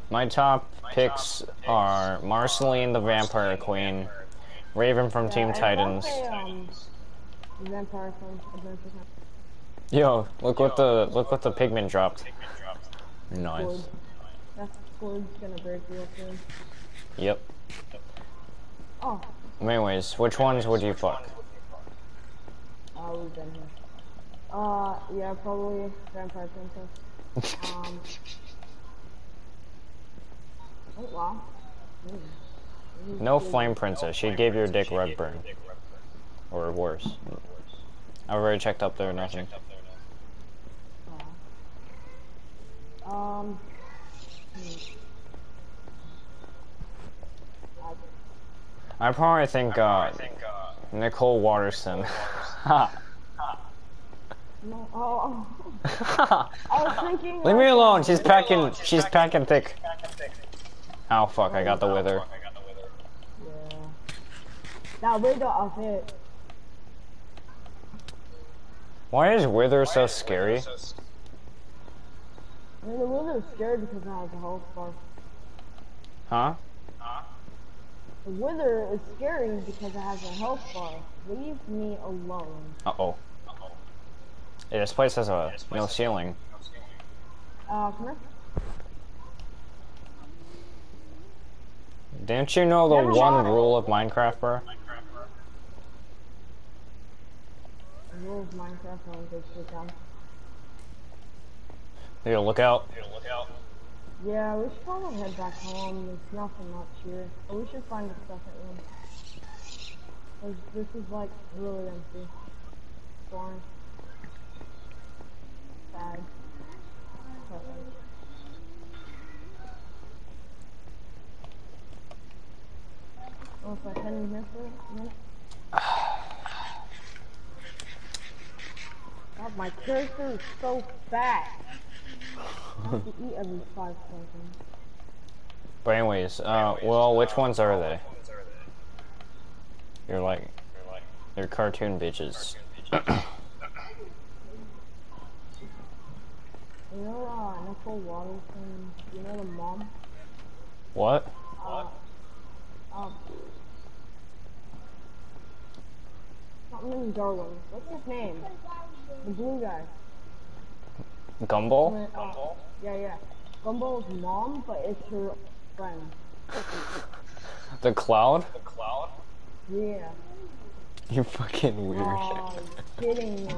My top picks are Marceline the Vampire Queen, Raven from Teen Titans. don't um, Vampire from. Yo, look what the look what the pigman dropped. Nice. Squid. That squid's gonna break real soon. Yep. Oh, Anyways, which ones would you fuck? oh, we've been here. Uh, yeah, probably Vampire Princess. Um. Oh, wow. Mm. No Flame Princess. She gave your dick rug burn. Or worse. I've already checked up there, nothing. Um. I- I probably think uh, Nicole Watterson. Ha. No, oh, oh. I was thinking. Leave me alone. She's packing. She's packing thick. Oh fuck! I got the wither. Yeah. That wig off it. Why is wither so scary? I mean, the wither's scared because it has a health bar. Huh? The wither is scary because it has a health bar. Leave me alone. Uh oh. Yeah, this place has a no ceiling. Uh, come here. Didn't you know the Never one mind. rule of Minecraft, bro? The rule of Minecraft, I want to take shit down. Here, look out. Yeah, we should probably head back home. There's nothing much here. Or we should find a second room. 'Cause this is like really empty. Boring. Oh, for. God, my character is so fat. I have to eat every five seconds. But anyways, uh, well, which ones are they? You're like, they're cartoon bitches. You know, uh, Nicole Watterson, you know the mom? what? Uh, um, something in Darwin. What's his name? The blue guy. Gumball? Uh, yeah, yeah. Gumball's mom, but it's her friend. The cloud? The cloud? Yeah. You fucking weird. Oh, kidding me.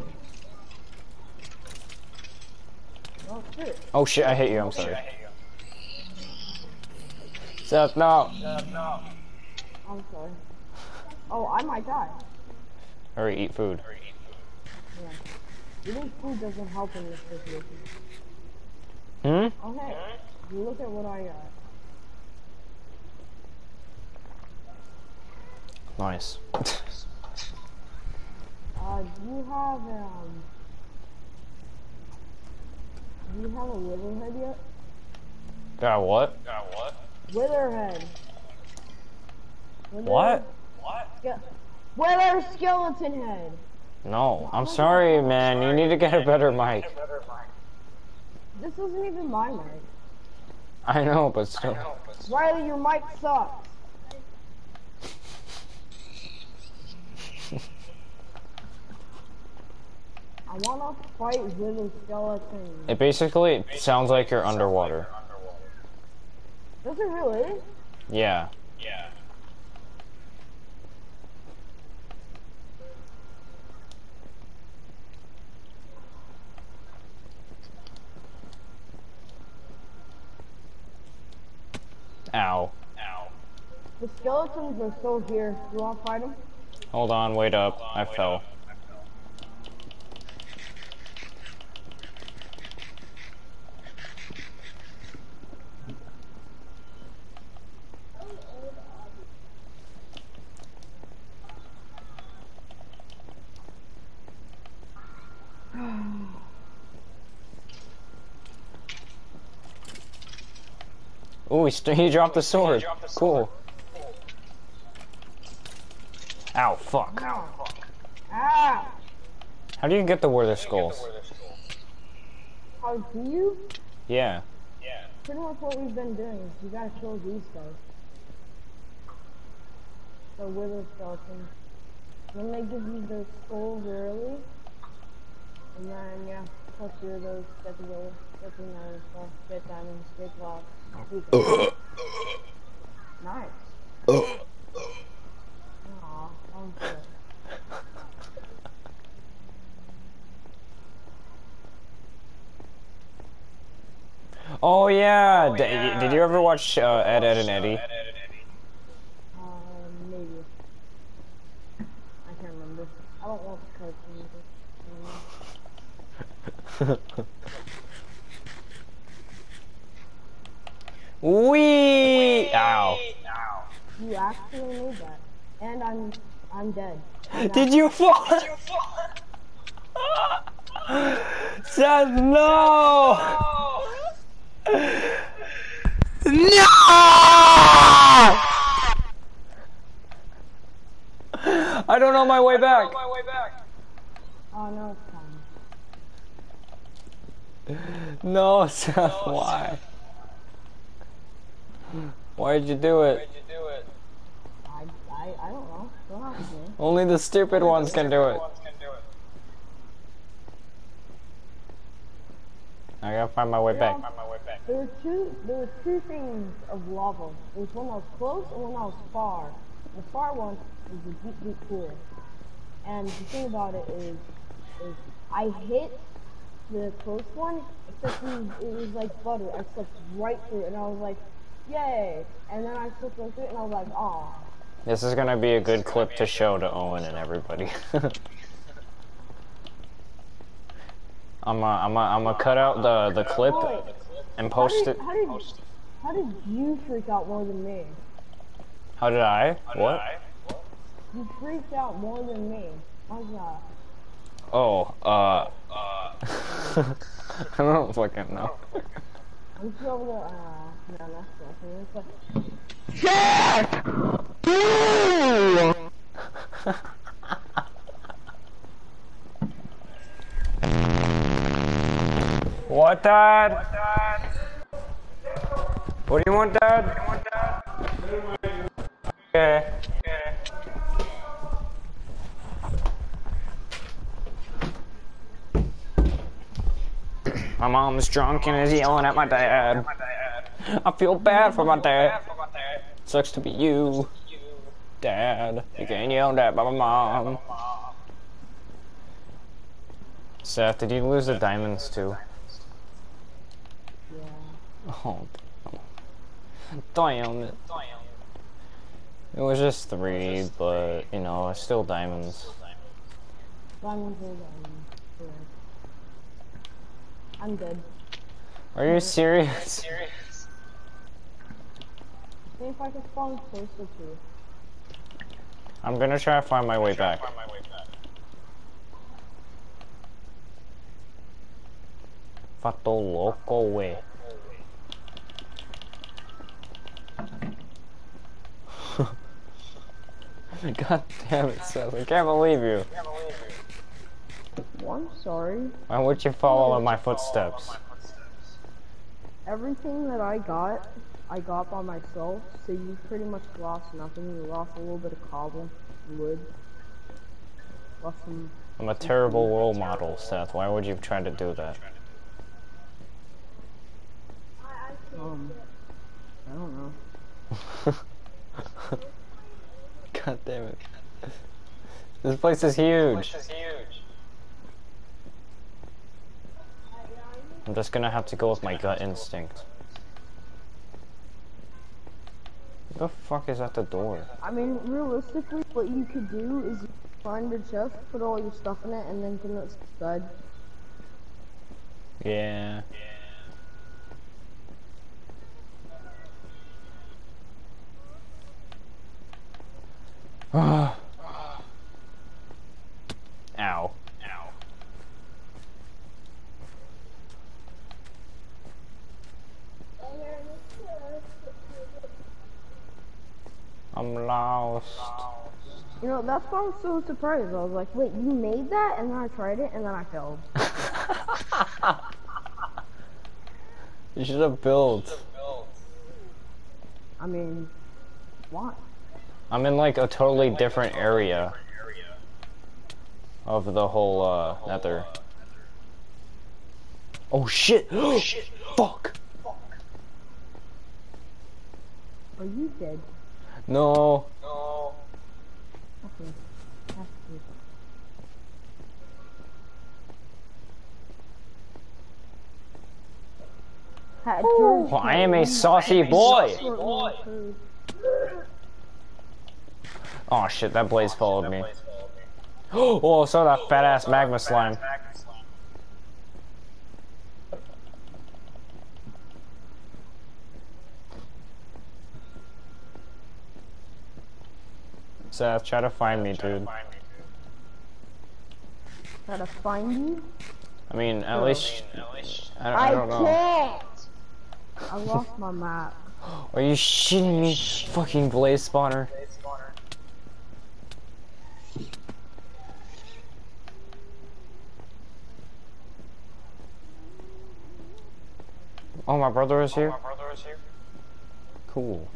Oh, shit. Oh shit, I hit you, I'm sorry. Seth, no! I'm sorry. Oh, I might die. Hurry, eat food. Yeah. Eating food doesn't help in this situation. Hmm? Okay, you look at what I got. Nice. Uh, do you have, um... Do you have a witherhead yet? Got what? Got Witherhead. Wither- What? Ske- Wither skeleton head. No, I'm sorry, man. You need to get a better mic. This isn't even my mic. I know, but still. Riley, your mic sucks. I wanna fight wither skeleton. It basically sounds like you're underwater. Does it really? Yeah. Yeah. Ow. Ow. The skeletons are still here. You wanna fight them? Hold on, wait up. I fell. Ooh, he, st- he dropped the sword. Cool. Ow, fuck. Ah! How do you get the wither skulls? How do you? Yeah. Yeah. Pretty much what we've been doing. is You gotta kill these guys. The wither skeletons. Then they give you the skulls early. And then, yeah, plus two of those, get the wither, get the nether stuff, get diamonds, get blocks. nice. Aw, I'm good. Oh yeah. Did you ever watch uh, Ed, Edd, and Eddy? Um, maybe. I can't remember. I don't watch cartoons. Um, Wee! Ow. You actually made that. And I'm, I'm dead. I'm Did you fall? Seth, no! No! I don't know my way back. Oh no, it's fine. No, Seth, why? Why did you do it? I, I, I don't know. Don't have to. Only the stupid ones can do it. I gotta find my way back. There were two, there were two things of lava. There was one that was close and one that was far. The far one is a deep, deep pool. And the thing about it is, is I hit the close one, except it was, it was like butter. I slipped right through it, and I was like, yay! And then I slipped right through it, and I was like, aw. This is gonna be a good clip to show to Owen and everybody. I'm uh, I'm uh, I'm gonna cut out the the clip Wait, and how post did, it. how did, how did you freak out more than me? How did I? What? You freaked out more than me. How's that? Oh, uh, I don't fucking know. Uh, nothing. It's What, Dad? What do you want, Dad? Okay. My mom's drunk and is yelling at my dad. I feel bad for my dad. Sucks to be you, Dad. You getting yelled at by my mom. Seth, did you lose the diamonds too? Oh, damn it. It was just three, but you know, it's still diamonds. Diamonds are diamonds. Correct. I'm dead. Are you serious? See if I can spawn closer to you. I'm gonna try to find my way back. Fatto loco way. God damn it, Seth. I can't believe you. Well, I'm sorry. Why would you follow in my footsteps? Everything that I got, I got by myself, so you pretty much lost nothing. You lost a little bit of cobble, wood, lost some. I'm a terrible role model, Seth. Why would you try to do that? Um, I don't know. God damn it. This place is huge. I'm just gonna have to go with my gut instinct. What the fuck is at the door? I mean, realistically, what you could do is find a chest, put all your stuff in it, and then put it inside. Yeah. Ow. Ow. I'm lost. You know, that's why I was so surprised. I was like, wait, you made that? And then I tried it, and then I failed. You should have built. I mean, why? I'm in like a totally different area of the whole uh nether. Oh shit! Oh shit! Fuck! Are you dead? No. Well, I am a saucy boy. Oh shit! That blaze followed me. Oh, I saw that fat ass magma slime. Seth, uh, try to find me, dude. Try to find you? Oh. I mean, at least, I don't, I, I don't know. can't! I lost my map. Are you shitting me, fucking blaze spawner? Oh, my brother is oh, here. Cool.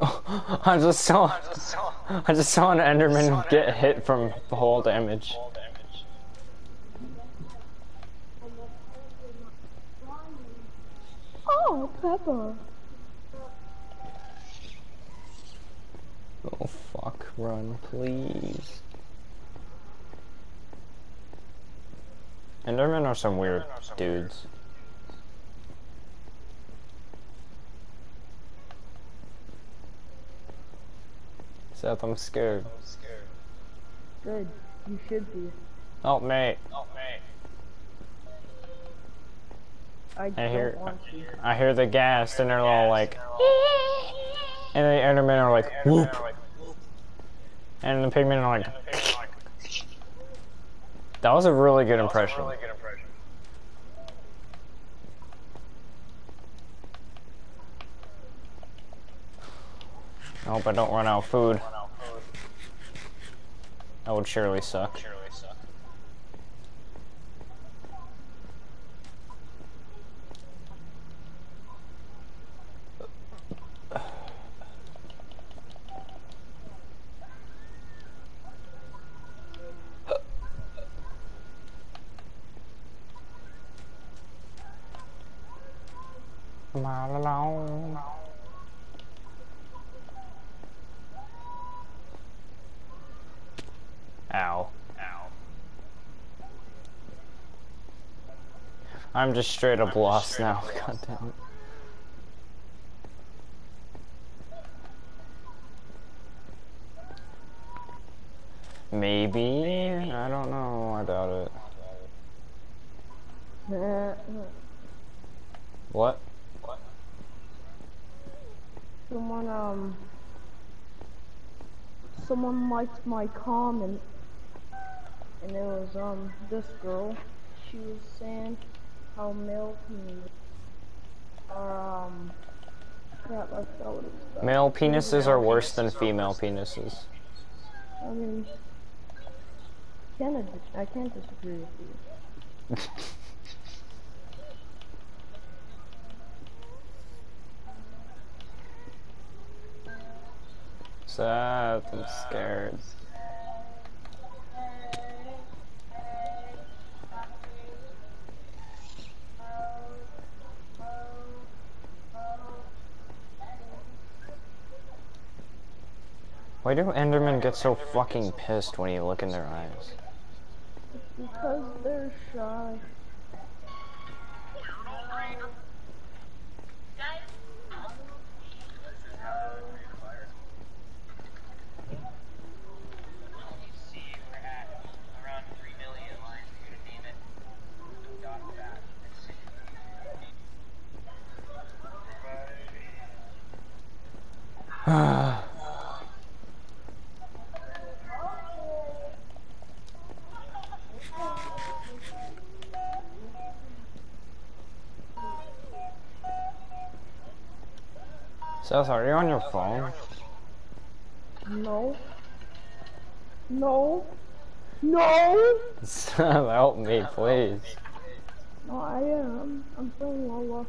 I just saw, I just saw an Enderman get hit from fall damage. Oh, Pepper. Oh fuck, run, please. Endermen are some weird dudes. Seth, I'm scared. Good. You should be. Help me. I I hear, want to. I hear the Ghast, and they're all like, and the Endermen are like, whoop, and the pigmen are like. That was a really good impression. I hope I don't run out of food. That would surely suck. Ow. Ow. I'm just straight up lost now. God damn it. Maybe? I don't know. I doubt it. What? Someone, um, someone liked my comment, and it was, um, this girl. She was saying how male communities are, um, crap, I forgot what it was about. Male penises are worse than female penises. I mean, can't, ad- I can't disagree with you. Sad. I'm scared. Why do Endermen get so fucking pissed when you look in their eyes? Because they're shy. Are you on your phone? No. No. No! Help me, please. No, I am. I'm playing Wawa.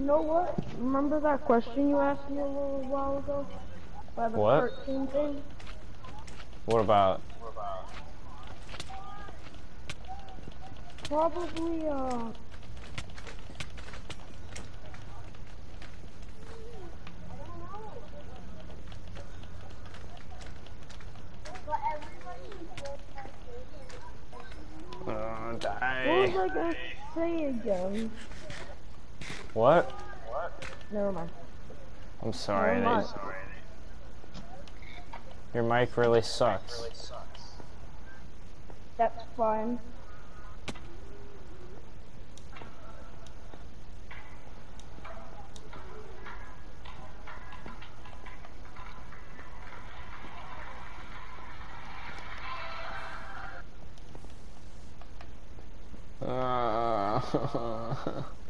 You know what? Remember that question you asked me a little while ago? By the What? 13 thing? What about? Probably, uh... Uh, What was. I gonna say again? What? Never mind. I'm sorry. Never mind. your mic really sucks. That's fine. Uh,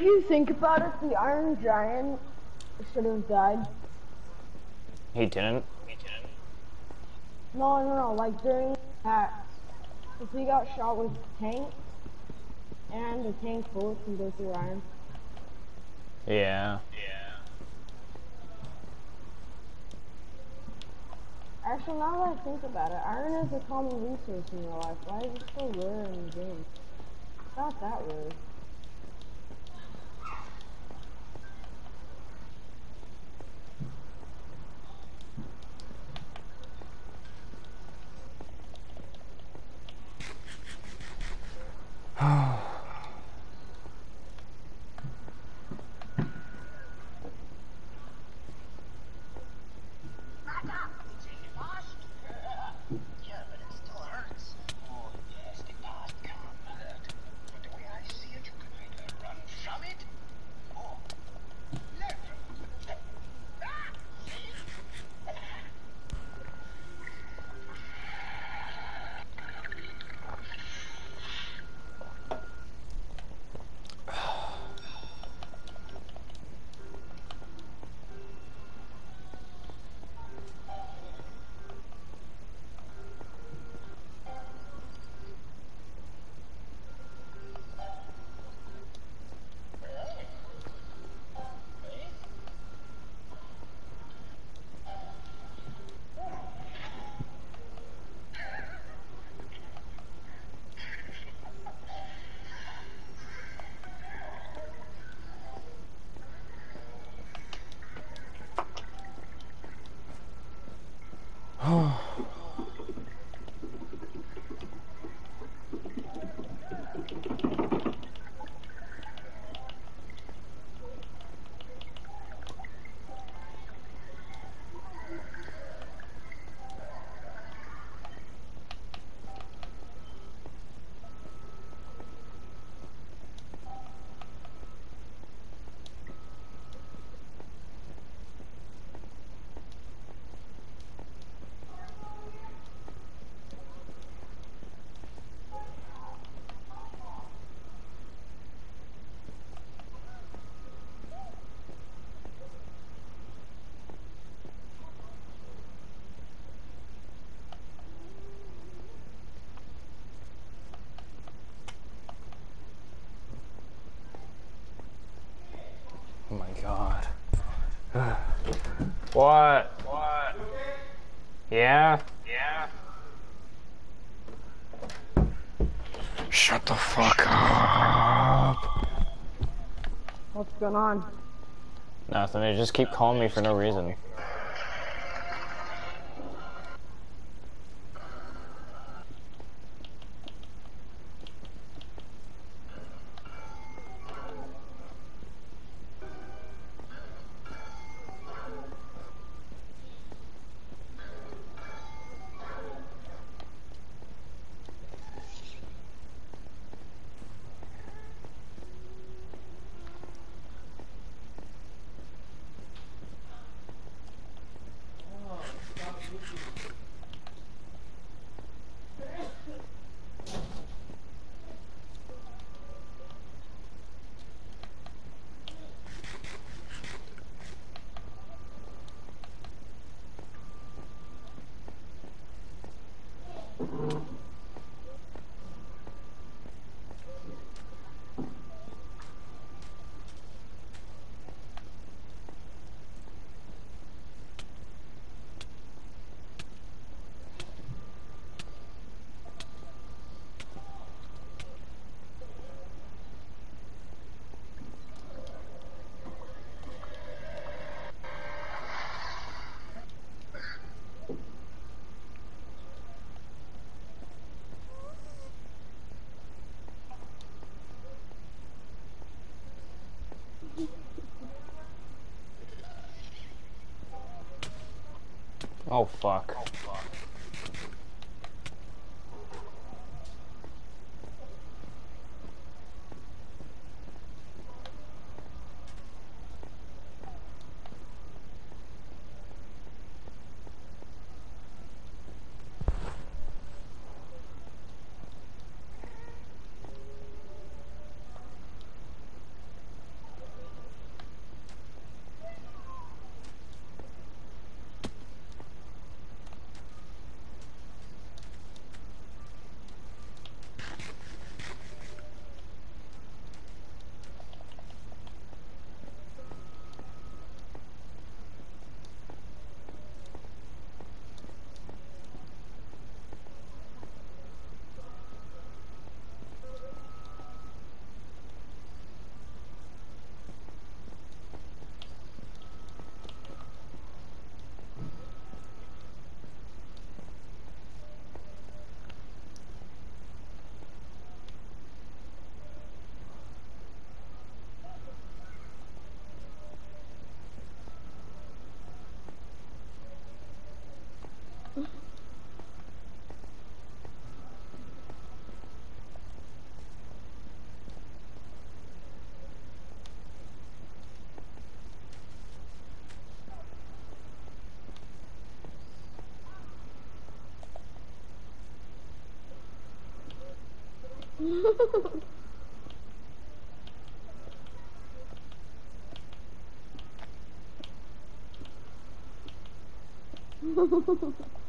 If you think about it, the Iron Giant should have died. he didn't. No, no, no, like during that, If he got shot with tanks, and the tank bullets can go through iron. Yeah. Yeah. Actually, now that I think about it, iron is a common resource in real life. Why is it so rare in the game? It's not that rare. What? What? Yeah? Yeah? Shut the fuck up. What's going on? Nothing, they just keep calling me for no reason. Oh fuck. フフフフ。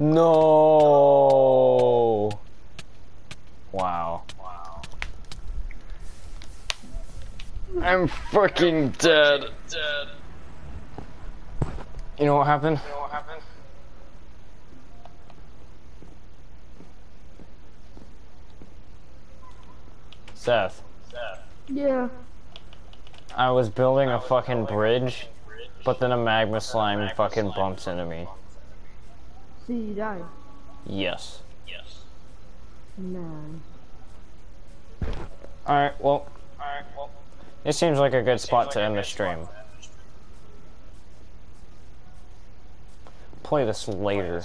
No. Wow. Wow. I'm fucking dead. Dead. You know what happened? You know what happened? Seth, Yeah. I was building a fucking bridge But then a magma slime fucking bumps into me. See you die. Yes. Yes. Man. Alright, well. It seems like a good spot to end the stream. Play this later.